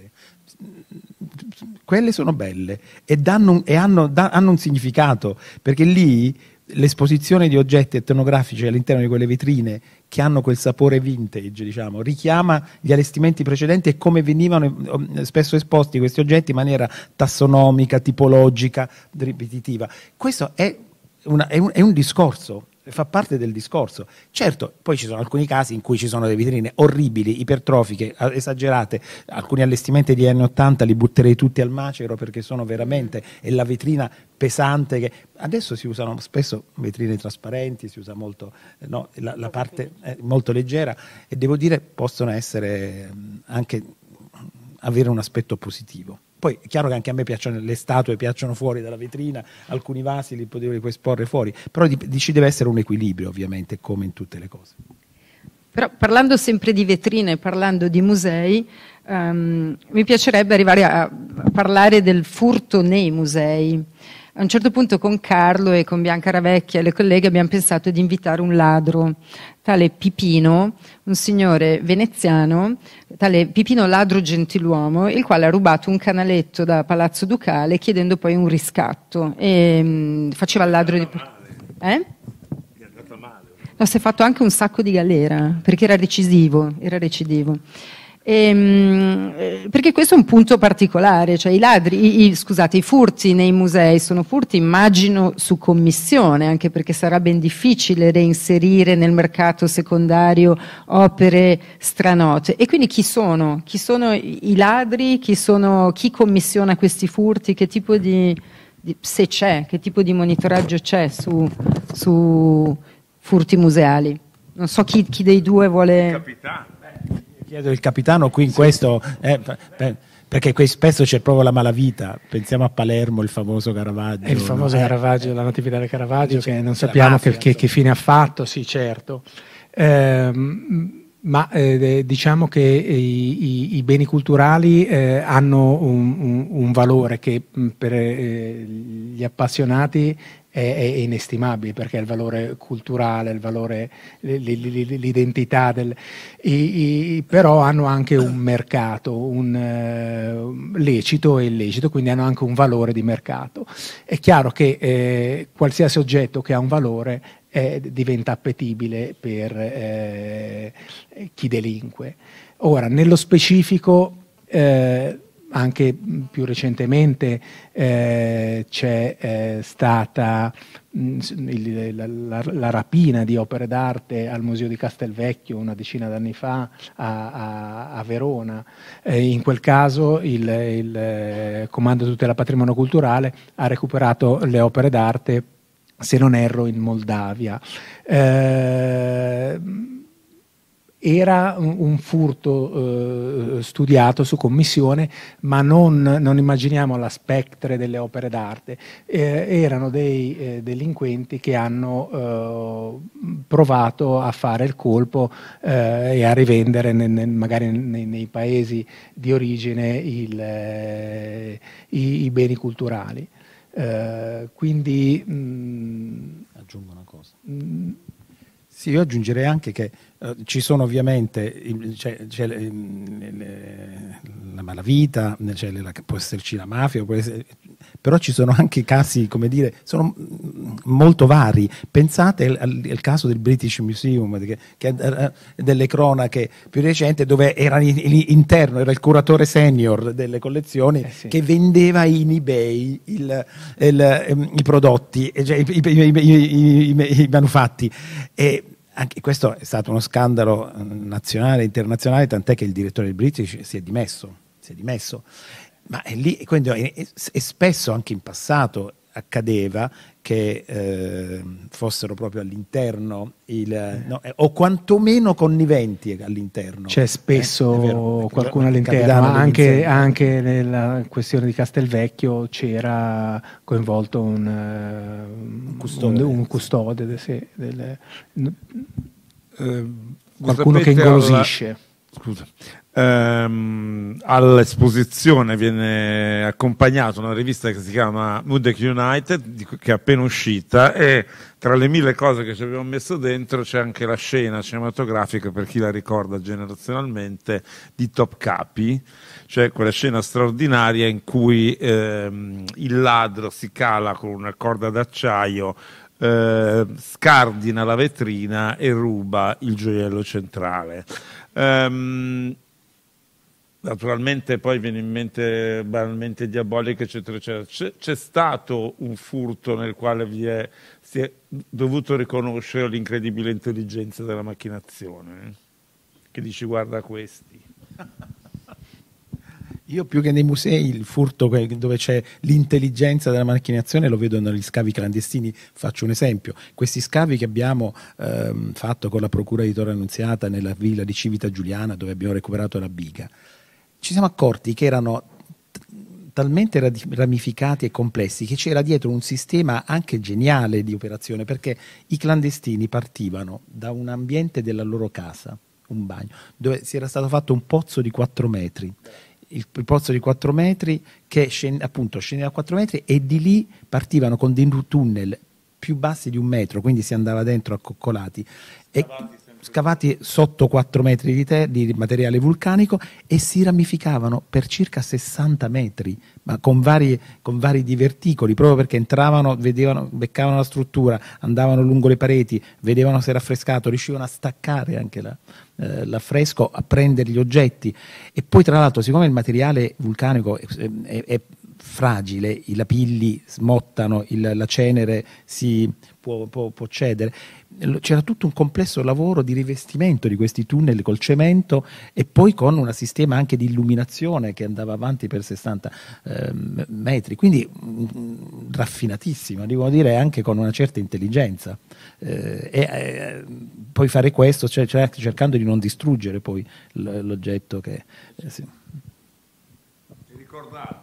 Quelle sono belle e, danno, e hanno, da, hanno un significato, perché lì l'esposizione di oggetti etnografici all'interno di quelle vetrine che hanno quel sapore vintage, diciamo, richiama gli allestimenti precedenti e come venivano eh, spesso esposti questi oggetti in maniera tassonomica, tipologica, ripetitiva. Questo è, una, è, un, è un discorso fa parte del discorso. Certo, poi ci sono alcuni casi in cui ci sono delle vetrine orribili, ipertrofiche, esagerate, alcuni allestimenti degli anni 80 li butterei tutti al macero perché sono veramente, è la vetrina pesante che adesso si usano spesso vetrine trasparenti, si usa molto, no, la, la parte molto leggera e devo dire possono essere anche avere un aspetto positivo. Poi è chiaro che anche a me piacciono le statue, piacciono fuori dalla vetrina, alcuni vasi li puoi esporre fuori, però ci deve essere un equilibrio ovviamente, come in tutte le cose. Però parlando sempre di vetrine, parlando di musei, um, mi piacerebbe arrivare a parlare del furto nei musei. A un certo punto con Carlo e con Bianca Ravecchia e le colleghe abbiamo pensato di invitare un ladro, tale Pipino, un signore veneziano, tale Pipino ladro gentiluomo, il quale ha rubato un canaletto da Palazzo Ducale chiedendo poi un riscatto. E, mh, mm, faceva il ladro di... Eh? No, si è fatto anche un sacco di galera perché era recidivo. Era recidivo. Ehm, eh, perché questo è un punto particolare, cioè i ladri, i, i, scusate, i furti nei musei sono furti immagino su commissione, anche perché sarà ben difficile reinserire nel mercato secondario opere stranote. E quindi chi sono? Chi sono i ladri? Chi, sono, chi commissiona questi furti? Che tipo di, di, se c'è, che tipo di monitoraggio c'è su, su furti museali? Non so chi, chi dei due vuole... Capitano chiedo il capitano qui in questo, eh, perché qui spesso c'è proprio la malavita, pensiamo a Palermo, il famoso Caravaggio. il famoso no? Caravaggio, la Natividad del Caravaggio, che non sappiamo mafia, che, che, che, fine ha fatto, sì certo. Eh, ma eh, diciamo che i, i, i beni culturali eh, hanno un, un, un, valore che per eh, gli appassionati è, è, inestimabile perché è il valore culturale, il valore, l'identità, del, i, però hanno anche un mercato, un uh, lecito e illecito, quindi hanno anche un valore di mercato. È chiaro che eh, qualsiasi oggetto che ha un valore eh, diventa appetibile per eh, chi delinque. Ora, nello specifico, eh, anche più recentemente eh, c'è eh, stata mh, il, la, la, la, rapina di opere d'arte al Museo di Castelvecchio una decina d'anni fa a, a, a Verona. Eh, in quel caso il, il Comando Tutela Patrimonio Culturale ha recuperato le opere d'arte, se non erro, in Moldavia. Eh, era un, furto eh, studiato su commissione, ma non, non, immaginiamo la spectre delle opere d'arte. Eh, erano dei eh, delinquenti che hanno eh, provato a fare il colpo eh, e a rivendere nel, nel, magari nei, nei, paesi di origine il, eh, i, i, beni culturali. Quindi mh, mm, aggiungo una cosa. Mh, mm, sì, io aggiungerei anche che ci sono ovviamente c'è, c'è le, le, la malavita, la, può esserci la mafia, essere, però ci sono anche casi, come dire, sono molto vari. Pensate al, al caso del British Museum, che, che, uh, delle cronache più recenti, dove era interno, era il curatore senior delle collezioni eh sì. che vendeva in eBay il, il, um, i prodotti, cioè, i, i, i, i manufatti. E, anche questo è stato uno scandalo eh, nazionale internazionale, tant'è che il direttore del British si è dimesso. Si è dimesso. Ma è lì, quindi, e, e spesso anche in passato accadeva che eh, fossero proprio all'interno il, no, eh, o quantomeno conniventi all'interno. C'è spesso eh, vero, qualcuno all'interno, ma anche, anche, nella questione di Castelvecchio c'era coinvolto un, uh, un custode, un, un custode sì, delle, uh, qualcuno che ingolosisce. Alla, scusa, ehm, all'esposizione viene accompagnata una rivista che si chiama Mudek United, che è appena uscita, e tra le mille cose che ci abbiamo messo dentro c'è anche la scena cinematografica, per chi la ricorda generazionalmente, di Top Capi, cioè quella scena straordinaria in cui ehm, il ladro si cala con una corda d'acciaio eh, scardina la vetrina e ruba il gioiello centrale. Um, Naturalmente poi viene in mente banalmente diabolica, eccetera, eccetera. C'è, stato un furto nel quale è, si è dovuto riconoscere l'incredibile intelligenza della macchinazione, eh? che dici guarda questi. Io più che nei musei il furto dove c'è l'intelligenza della macchinazione lo vedo negli scavi clandestini. Faccio un esempio: questi scavi che abbiamo ehm, fatto con la Procura di Torre Annunziata nella villa di Civita Giuliana dove abbiamo recuperato la biga, ci siamo accorti che erano talmente ramificati e complessi che c'era dietro un sistema anche geniale di operazione perché i clandestini partivano da un ambiente della loro casa, un bagno, dove si era stato fatto un pozzo di 4 metri il, il pozzo di 4 metri che scende, appunto scendeva a 4 metri e di lì partivano con dei tunnel più bassi di un metro, quindi si andava dentro accoccolati. E, scavati sotto 4 metri di, te, di, materiale vulcanico e si ramificavano per circa 60 metri, ma con vari, con vari diverticoli, proprio perché entravano, vedevano, beccavano la struttura, andavano lungo le pareti, vedevano se era affrescato, riuscivano a staccare anche la, eh, l'affresco, a prendere gli oggetti. E poi tra l'altro, siccome il materiale vulcanico è, è, è fragile, i lapilli smottano, il, la cenere si può, può, può cedere, c'era tutto un complesso lavoro di rivestimento di questi tunnel col cemento e poi con un sistema anche di illuminazione che andava avanti per 60 eh, metri, quindi mh, mm, raffinatissimo, devo dire anche con una certa intelligenza. Eh, e eh, poi fare questo cioè, cioè, cercando di non distruggere poi l'oggetto che... Eh, sì. Ricordate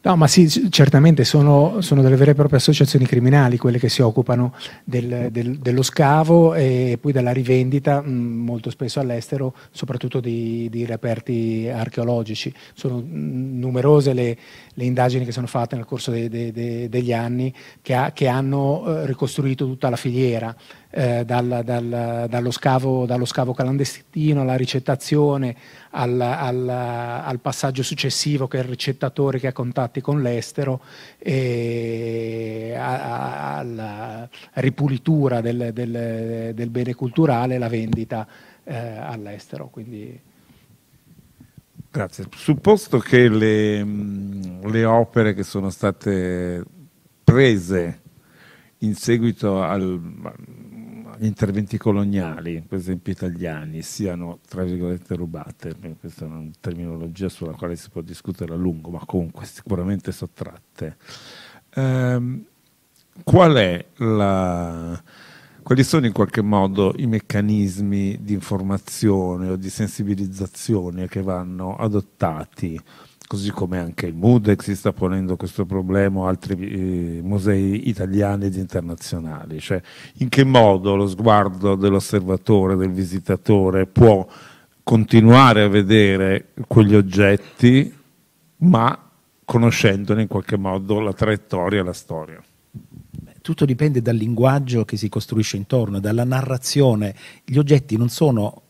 No, ma sì, certamente sono, sono, delle vere e proprie associazioni criminali quelle che si occupano del, del, dello scavo e poi della rivendita, molto spesso all'estero, soprattutto di, di reperti archeologici. Sono numerose le, le, indagini che sono fatte nel corso de, de, de, degli anni che, ha, che hanno eh, ricostruito tutta la filiera eh, dal, dal, dallo, scavo, dallo, scavo, clandestino alla ricettazione, al, al, al, passaggio successivo che è il ricettatore che ha contatti con l'estero, e alla ripulitura del, del, del, bene culturale la vendita eh, all'estero. Quindi... Grazie. Supposto che le, le opere che sono state prese in seguito al, gli interventi coloniali, per esempio italiani, siano tra virgolette rubate, questa è una terminologia sulla quale si può discutere a lungo, ma comunque sicuramente sottratte. Eh, qual la, quali sono in qualche modo i meccanismi di informazione o di sensibilizzazione che vanno adottati così come anche il MUDEX si sta ponendo questo problema, altri eh, musei italiani ed internazionali, cioè in che modo lo sguardo dell'osservatore, del visitatore può continuare a vedere quegli oggetti, ma conoscendone in qualche modo la traiettoria e la storia. Tutto dipende dal linguaggio che si costruisce intorno, dalla narrazione. Gli oggetti non sono,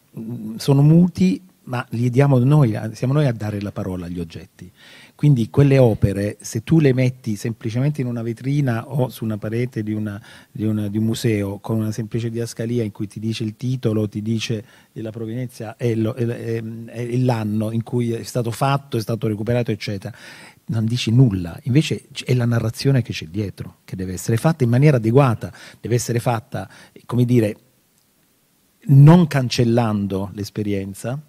sono muti ma li diamo noi, siamo noi a dare la parola agli oggetti. Quindi quelle opere, se tu le metti semplicemente in una vetrina o su una parete di, una, di, una, di un museo con una semplice diascalia in cui ti dice il titolo, ti dice la provenienza e, l'anno in cui è stato fatto, è stato recuperato, eccetera, non dici nulla, invece è la narrazione che c'è dietro, che deve essere fatta in maniera adeguata, deve essere fatta, come dire, non cancellando l'esperienza,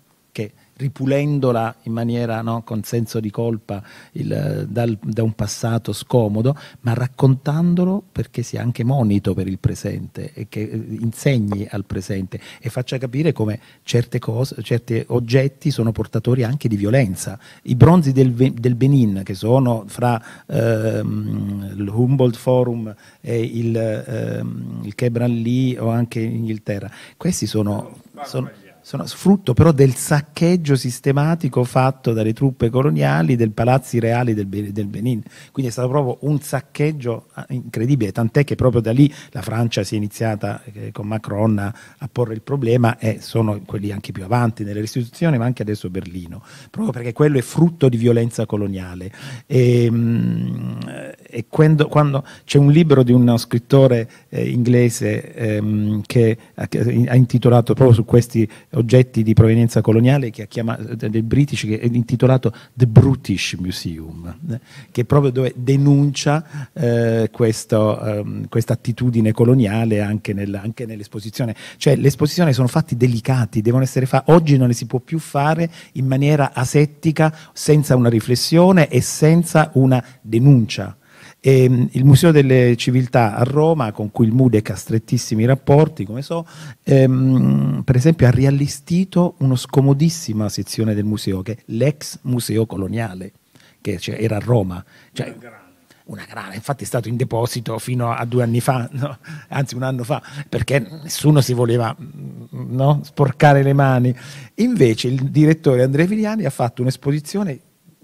ripulendola in maniera no, con senso di colpa il, dal, da un passato scomodo, ma raccontandolo perché sia anche monito per il presente e che eh, insegni al presente e faccia capire come certe cose, certi oggetti sono portatori anche di violenza. I bronzi del, del Benin, che sono fra ehm, l'Humboldt Forum e il, ehm, il Kebran Lee o anche in Inghilterra, questi sono, sono sono frutto però del saccheggio sistematico fatto dalle truppe coloniali dei palazzi reali del, del Benin. Quindi è stato proprio un saccheggio ah, incredibile, tant'è che proprio da lì la Francia si è iniziata eh, con Macron a, a, porre il problema e sono quelli anche più avanti nelle restituzioni, ma anche adesso Berlino, proprio perché quello è frutto di violenza coloniale. E, mm, e quando, quando c'è un libro di uno scrittore eh, inglese ehm, che ha intitolato proprio su questi oggetti di provenienza coloniale che ha chiamato, del British che è intitolato The Brutish Museum eh, che è proprio dove denuncia eh, questo, ehm, questa attitudine coloniale anche, nel, anche, nell'esposizione. Cioè le esposizioni sono fatti delicati devono essere fatti oggi non le si può più fare in maniera asettica senza una riflessione e senza una denuncia e, ehm, il Museo delle Civiltà a Roma, con cui il MUDEC ha strettissimi rapporti, come so, ehm, per esempio ha riallestito una scomodissima sezione del museo, che è l'ex Museo Coloniale, che cioè, era a Roma. Cioè, una grana, infatti è stato in deposito fino a due anni fa, no? anzi un anno fa, perché nessuno si voleva no? sporcare le mani. Invece il direttore Andrea Vigliani ha fatto un'esposizione,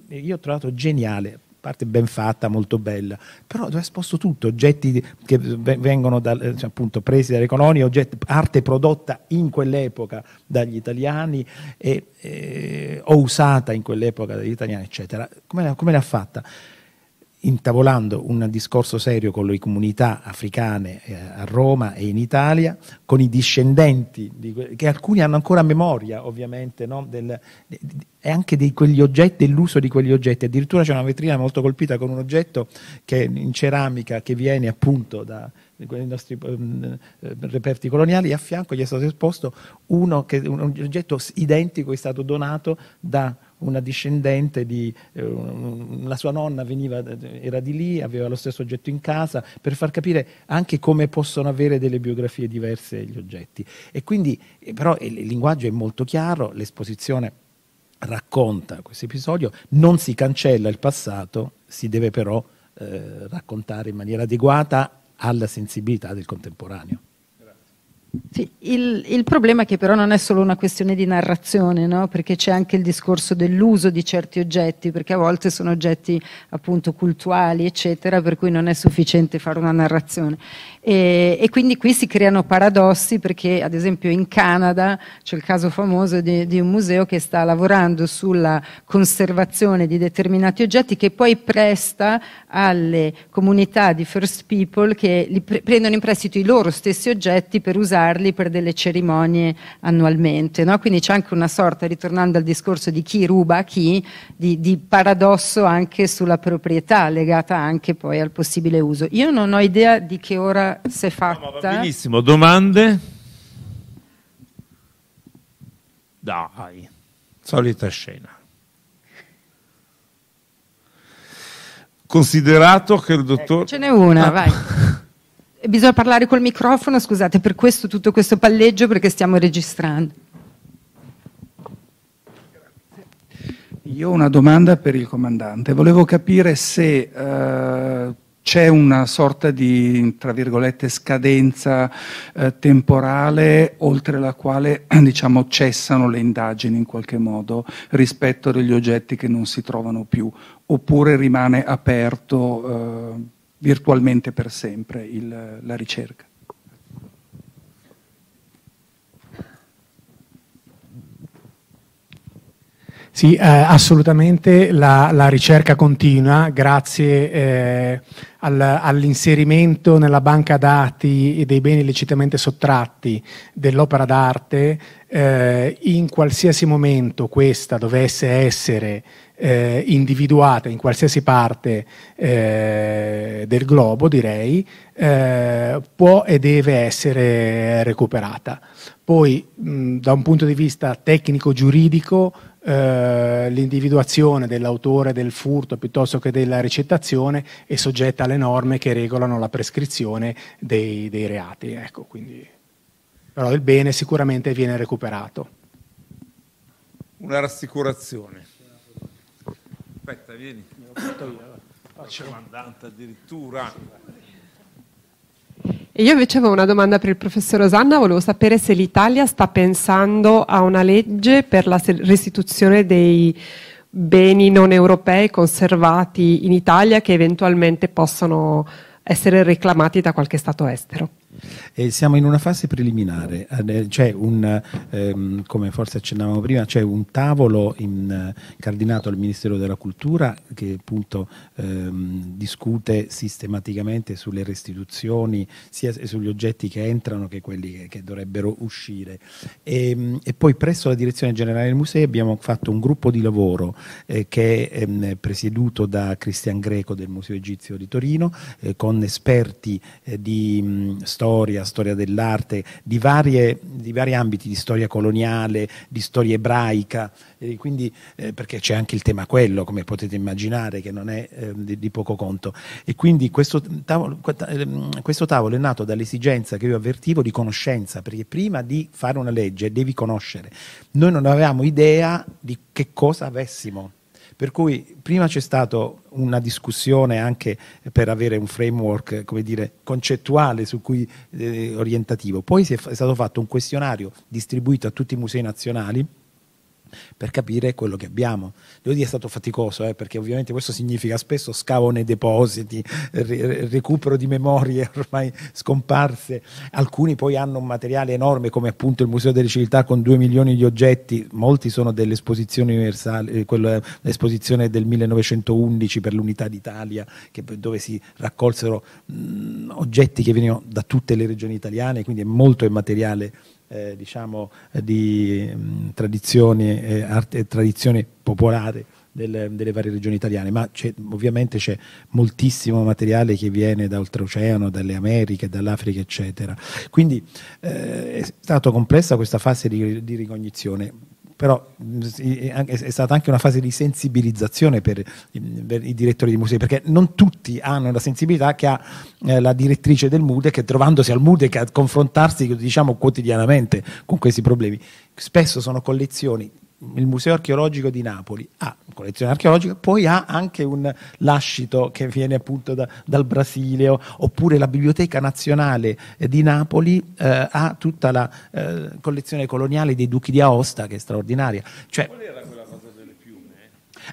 io ho trovato geniale, parte ben fatta, molto bella, però dove ha esposto tutto, oggetti che vengono da, eh, cioè, appunto presi dalle colonie, oggetti, arte prodotta in quell'epoca dagli italiani e, e, o usata in quell'epoca dagli italiani, eccetera. Come l'ha fatta? Intavolando un discorso serio con le comunità africane eh, a Roma e in Italia, con i discendenti, di, che alcuni hanno ancora memoria ovviamente, no? Del, e anche di quegli oggetti, dell'uso di quegli oggetti. Addirittura c'è una vetrina molto colpita con un oggetto che in ceramica che viene appunto da quei nostri um, reperti coloniali e a fianco gli è stato esposto che, un oggetto identico è stato donato da una discendente di eh, la sua nonna veniva, era di lì, aveva lo stesso oggetto in casa, per far capire anche come possono avere delle biografie diverse gli oggetti. E quindi, eh, però il linguaggio è molto chiaro, l'esposizione racconta questo episodio, non si cancella il passato, si deve però eh, raccontare in maniera adeguata alla sensibilità del contemporaneo. Sì, il, il, problema è che però non è solo una questione di narrazione, no? perché c'è anche il discorso dell'uso di certi oggetti, perché a volte sono oggetti appunto cultuali, eccetera, per cui non è sufficiente fare una narrazione. E, e quindi qui si creano paradossi, perché ad esempio in Canada c'è il caso famoso di, di un museo che sta lavorando sulla conservazione di determinati oggetti che poi presta alle comunità di First People che pre prendono in prestito i loro stessi oggetti per usarli per delle cerimonie annualmente. No? Quindi c'è anche una sorta, ritornando al discorso di chi ruba a chi, di, di paradosso anche sulla proprietà, legata anche poi al possibile uso. Io non ho idea di che ora è fatta. No, benissimo, domande? Dai, solita scena. Considerato che il dottor... Eh, ce n'è una, ah. vai. Bisogna parlare col microfono, scusate, per questo tutto questo palleggio perché stiamo registrando. Io ho una domanda per il comandante. Volevo capire se eh, c'è una sorta di, tra virgolette, scadenza eh, temporale oltre la quale diciamo, cessano le indagini in qualche modo rispetto agli oggetti che non si trovano più, oppure rimane aperto eh, virtualmente per sempre il, la ricerca. Sì, eh, assolutamente la, la, ricerca continua grazie eh, al, all'inserimento nella banca dati dei beni illecitamente sottratti dell'opera d'arte. Eh, in qualsiasi momento questa dovesse essere eh, individuata in qualsiasi parte eh, del globo, direi, eh, può e deve essere recuperata. Poi, mh, da un punto di vista tecnico-giuridico, eh, l'individuazione dell'autore del furto piuttosto che della ricettazione è soggetta alle norme che regolano la prescrizione dei, dei reati. Ecco, quindi, però il bene sicuramente viene recuperato. Una rassicurazione. Aspetta, vieni. Me lo porto io. Faccio comandante addirittura. Io invece avevo una domanda per il professor Osanna, volevo sapere se l'Italia sta pensando a una legge per la restituzione dei beni non europei conservati in Italia che eventualmente possano essere reclamati da qualche Stato estero. Eh, siamo in una fase preliminare, eh, c'è un, ehm, come forse accennavamo prima, c'è un tavolo incardinato al Ministero della Cultura che appunto ehm, discute sistematicamente sulle restituzioni, sia sugli oggetti che entrano che quelli che, che dovrebbero uscire. E, ehm, e, poi presso la Direzione Generale del Museo abbiamo fatto un gruppo di lavoro eh, che è ehm, presieduto da Cristian Greco del Museo Egizio di Torino, eh, con esperti eh, di mh, storia storia, storia dell'arte, di, varie, di vari ambiti, di storia coloniale, di storia ebraica, quindi, eh, perché c'è anche il tema quello, come potete immaginare, che non è eh, di, di, poco conto. E quindi questo tavolo, ehm, questo tavolo è nato dall'esigenza che io avvertivo di conoscenza, perché prima di fare una legge devi conoscere. Noi non avevamo idea di che cosa avessimo per cui prima c'è stata una discussione anche per avere un framework come dire, concettuale su cui, eh, orientativo, poi è, è stato fatto un questionario distribuito a tutti i musei nazionali per capire quello che abbiamo. Devo dire è stato faticoso, eh, perché ovviamente questo significa spesso scavo nei depositi, ri- recupero di memorie ormai scomparse. Alcuni poi hanno un materiale enorme come appunto il Museo delle Civiltà con due milioni di oggetti, molti sono delle esposizioni universali, eh, quella, l'esposizione del 1911 per l'Unità d'Italia, che, dove si raccolsero mh, oggetti che venivano da tutte le regioni italiane, quindi è molto materiale eh, diciamo, di mh, mm, tradizioni, eh, arte, tradizione popolare delle, delle, varie regioni italiane, ma ovviamente c'è moltissimo materiale che viene da oltreoceano, dalle Americhe, dall'Africa, eccetera. Quindi eh, è stata complessa questa fase di, di ricognizione però è stata anche una fase di sensibilizzazione per, i direttori di musei, perché non tutti hanno la sensibilità che ha eh, la direttrice del MUDE, che trovandosi al MUDE, a confrontarsi diciamo, quotidianamente con questi problemi. Spesso sono collezioni il Museo archeologico di Napoli ha una collezione archeologica, poi ha anche un lascito che viene appunto da, dal Brasile, oppure la Biblioteca Nazionale di Napoli eh, ha tutta la eh, collezione coloniale dei Duchi di Aosta, che è straordinaria. Cioè, Qual era quella cosa delle piume?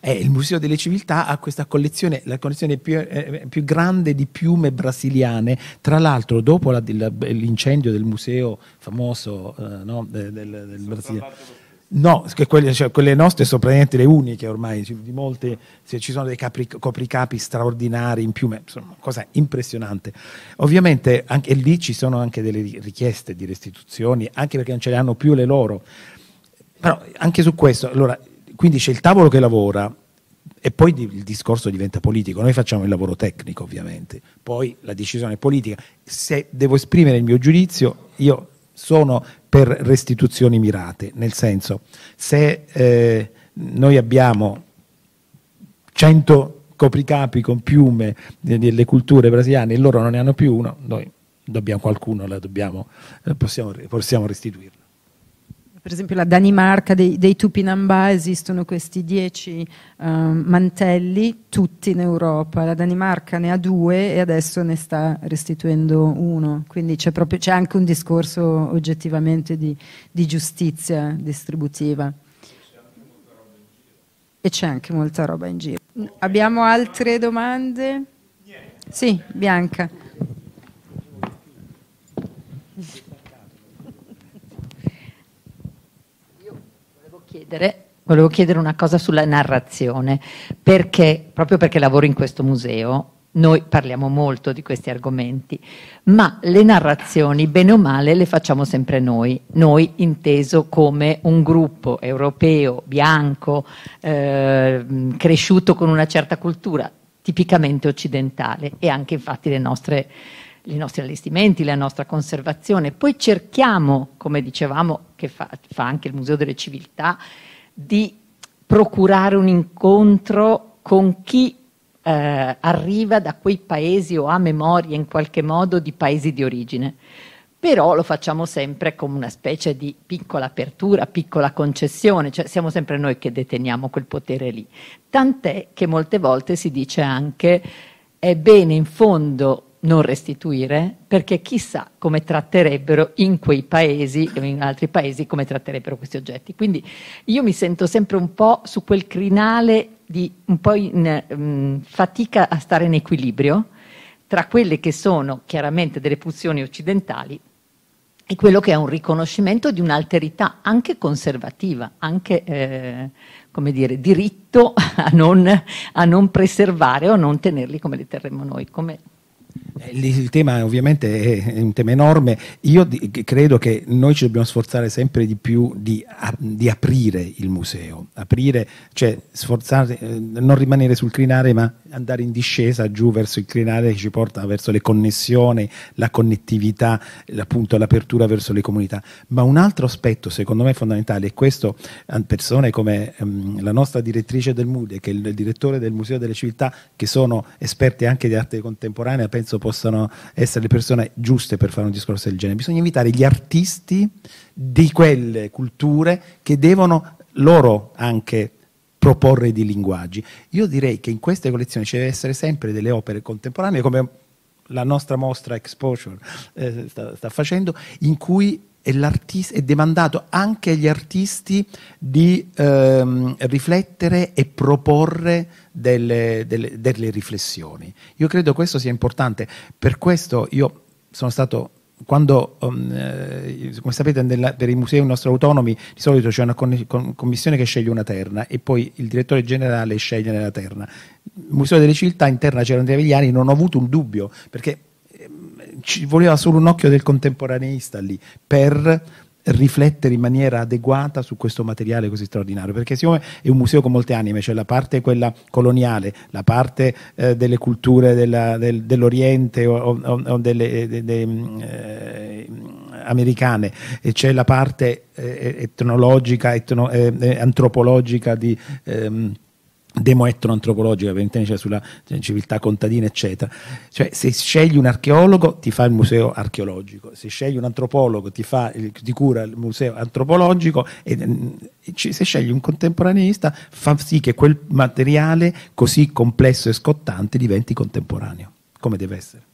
Eh, il Museo delle Civiltà ha questa collezione, la collezione più, eh, più grande di piume brasiliane. Tra l'altro, dopo la, l'incendio del museo famoso eh, no, del, del, del Brasile No, quelle, cioè, quelle, nostre sono praticamente le uniche ormai, di molte, ci sono dei capri, copricapi straordinari in più, insomma, cosa impressionante. Ovviamente anche lì ci sono anche delle richieste di restituzioni, anche perché non ce le hanno più le loro. Però anche su questo, allora, quindi c'è il tavolo che lavora e poi il discorso diventa politico. Noi facciamo il lavoro tecnico ovviamente, poi la decisione è politica. Se devo esprimere il mio giudizio, io sono per restituzioni mirate, nel senso se eh, noi abbiamo 100 copricapi con piume delle culture brasiliane e loro non ne hanno più uno, noi dobbiamo qualcuno, la dobbiamo, eh, possiamo, possiamo restituirlo per esempio la Danimarca dei, dei Tupinambà esistono questi dieci uh, mantelli tutti in Europa, la Danimarca ne ha due e adesso ne sta restituendo uno, quindi c'è, proprio, c'è anche un discorso oggettivamente di, di giustizia distributiva. E c'è anche molta roba in giro. Abbiamo altre domande? Sì, Bianca. Chiedere, volevo chiedere una cosa sulla narrazione, perché, proprio perché lavoro in questo museo, noi parliamo molto di questi argomenti, ma le narrazioni, bene o male, le facciamo sempre noi, noi inteso come un gruppo europeo, bianco, eh, cresciuto con una certa cultura, tipicamente occidentale, e anche infatti le nostre i nostri allestimenti, la nostra conservazione. Poi cerchiamo, come dicevamo, che fa, fa anche il Museo delle Civiltà, di procurare un incontro con chi eh, arriva da quei paesi o ha memoria in qualche modo di paesi di origine. Però lo facciamo sempre come una specie di piccola apertura, piccola concessione, cioè siamo sempre noi che deteniamo quel potere lì. Tant'è che molte volte si dice anche è bene in fondo non restituire, perché chissà come tratterebbero in quei paesi o in altri paesi come tratterebbero questi oggetti. Quindi io mi sento sempre un po' su quel crinale di un po' in um, fatica a stare in equilibrio tra quelle che sono chiaramente delle pulsioni occidentali e quello che è un riconoscimento di un'alterità anche conservativa, anche eh, come dire, diritto a non, a non, preservare o non tenerli come li terremo noi. Come il tema ovviamente è un tema enorme, io credo che noi ci dobbiamo sforzare sempre di più di, di aprire il museo, aprire, cioè sforzare, eh, non rimanere sul crinare ma andare in discesa giù verso il crinale che ci porta verso le connessioni, la connettività, appunto l'apertura verso le comunità. Ma un altro aspetto secondo me fondamentale, e questo persone come um, la nostra direttrice del MUDE, che è il direttore del Museo delle Civiltà, che sono esperti anche di arte contemporanea, penso possano essere le persone giuste per fare un discorso del genere. Bisogna invitare gli artisti di quelle culture che devono loro anche proporre dei linguaggi. Io direi che in queste collezioni ci deve essere sempre delle opere contemporanee come la nostra mostra Exposure eh, sta, sta, facendo, in cui è, è, demandato anche agli artisti di ehm, riflettere e proporre delle, delle, delle riflessioni. Io credo questo sia importante, per questo io sono stato quando, um, come sapete, nella, per i musei nostri autonomi di solito c'è una commissione che sceglie una terna e poi il direttore generale sceglie nella terna. Il Museo delle Civiltà interna c'erano dei Avigliani, non ho avuto un dubbio perché ci voleva solo un occhio del contemporaneista lì per riflettere in maniera adeguata su questo materiale così straordinario, perché siccome è un museo con molte anime, c'è cioè la parte quella coloniale, la parte eh, delle culture della, del, dell'Oriente o, o, o delle de, de, eh, americane, e c'è la parte eh, etnologica, etno, eh, eh, antropologica di... Ehm, demoetnoantropologica, evidentemente cioè sulla civiltà contadina, eccetera. Cioè, se scegli un archeologo ti fa il museo archeologico, se scegli un antropologo ti, fa, ti cura il museo antropologico e se scegli un contemporaneista fa sì che quel materiale così complesso e scottante diventi contemporaneo, come deve essere.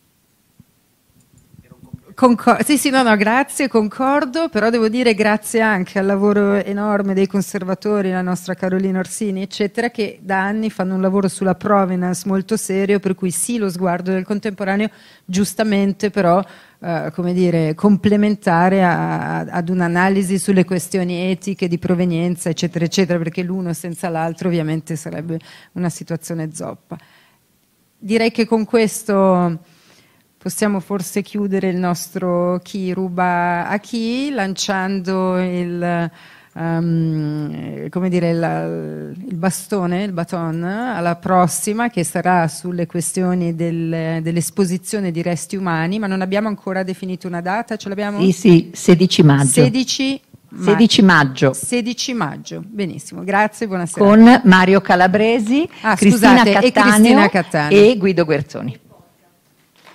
Concor- sì, sì, no, no, grazie, concordo, però devo dire grazie anche al lavoro enorme dei conservatori, la nostra Carolina Orsini, eccetera, che da anni fanno un lavoro sulla provenance molto serio, per cui sì, lo sguardo del contemporaneo, giustamente però, eh, come dire, complementare a, a, ad un'analisi sulle questioni etiche di provenienza, eccetera, eccetera, perché l'uno senza l'altro ovviamente sarebbe una situazione zoppa. Direi che con questo possiamo forse chiudere il nostro chi ruba a chi lanciando il, um, come dire, la, il bastone, il baton alla prossima che sarà sulle questioni del, dell'esposizione di resti umani, ma non abbiamo ancora definito una data, ce l'abbiamo? Sì, sì, 16 maggio. 16 16 maggio. 16 maggio, benissimo, grazie, buonasera. Con Mario Calabresi, ah, Cristina, scusate, Cattaneo e Cristina Cattaneo e Guido Guerzoni.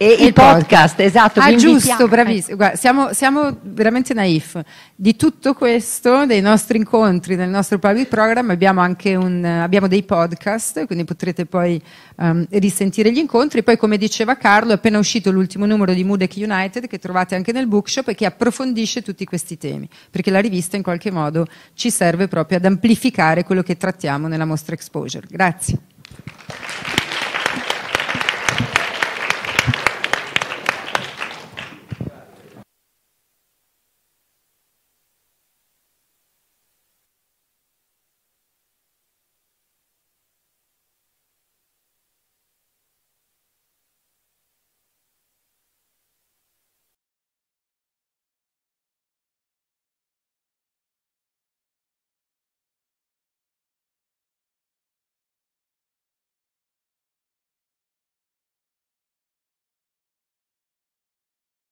E il, il podcast, podcast, esatto. Ah, giusto, bravissimo. Guarda, siamo, siamo, veramente naif. Di tutto questo, dei nostri incontri, del nostro public program, abbiamo anche un, abbiamo dei podcast, quindi potrete poi um, risentire gli incontri. Poi, come diceva Carlo, è appena uscito l'ultimo numero di Mudec United, che trovate anche nel bookshop, e che approfondisce tutti questi temi, perché la rivista in qualche modo ci serve proprio ad amplificare quello che trattiamo nella mostra exposure. Grazie.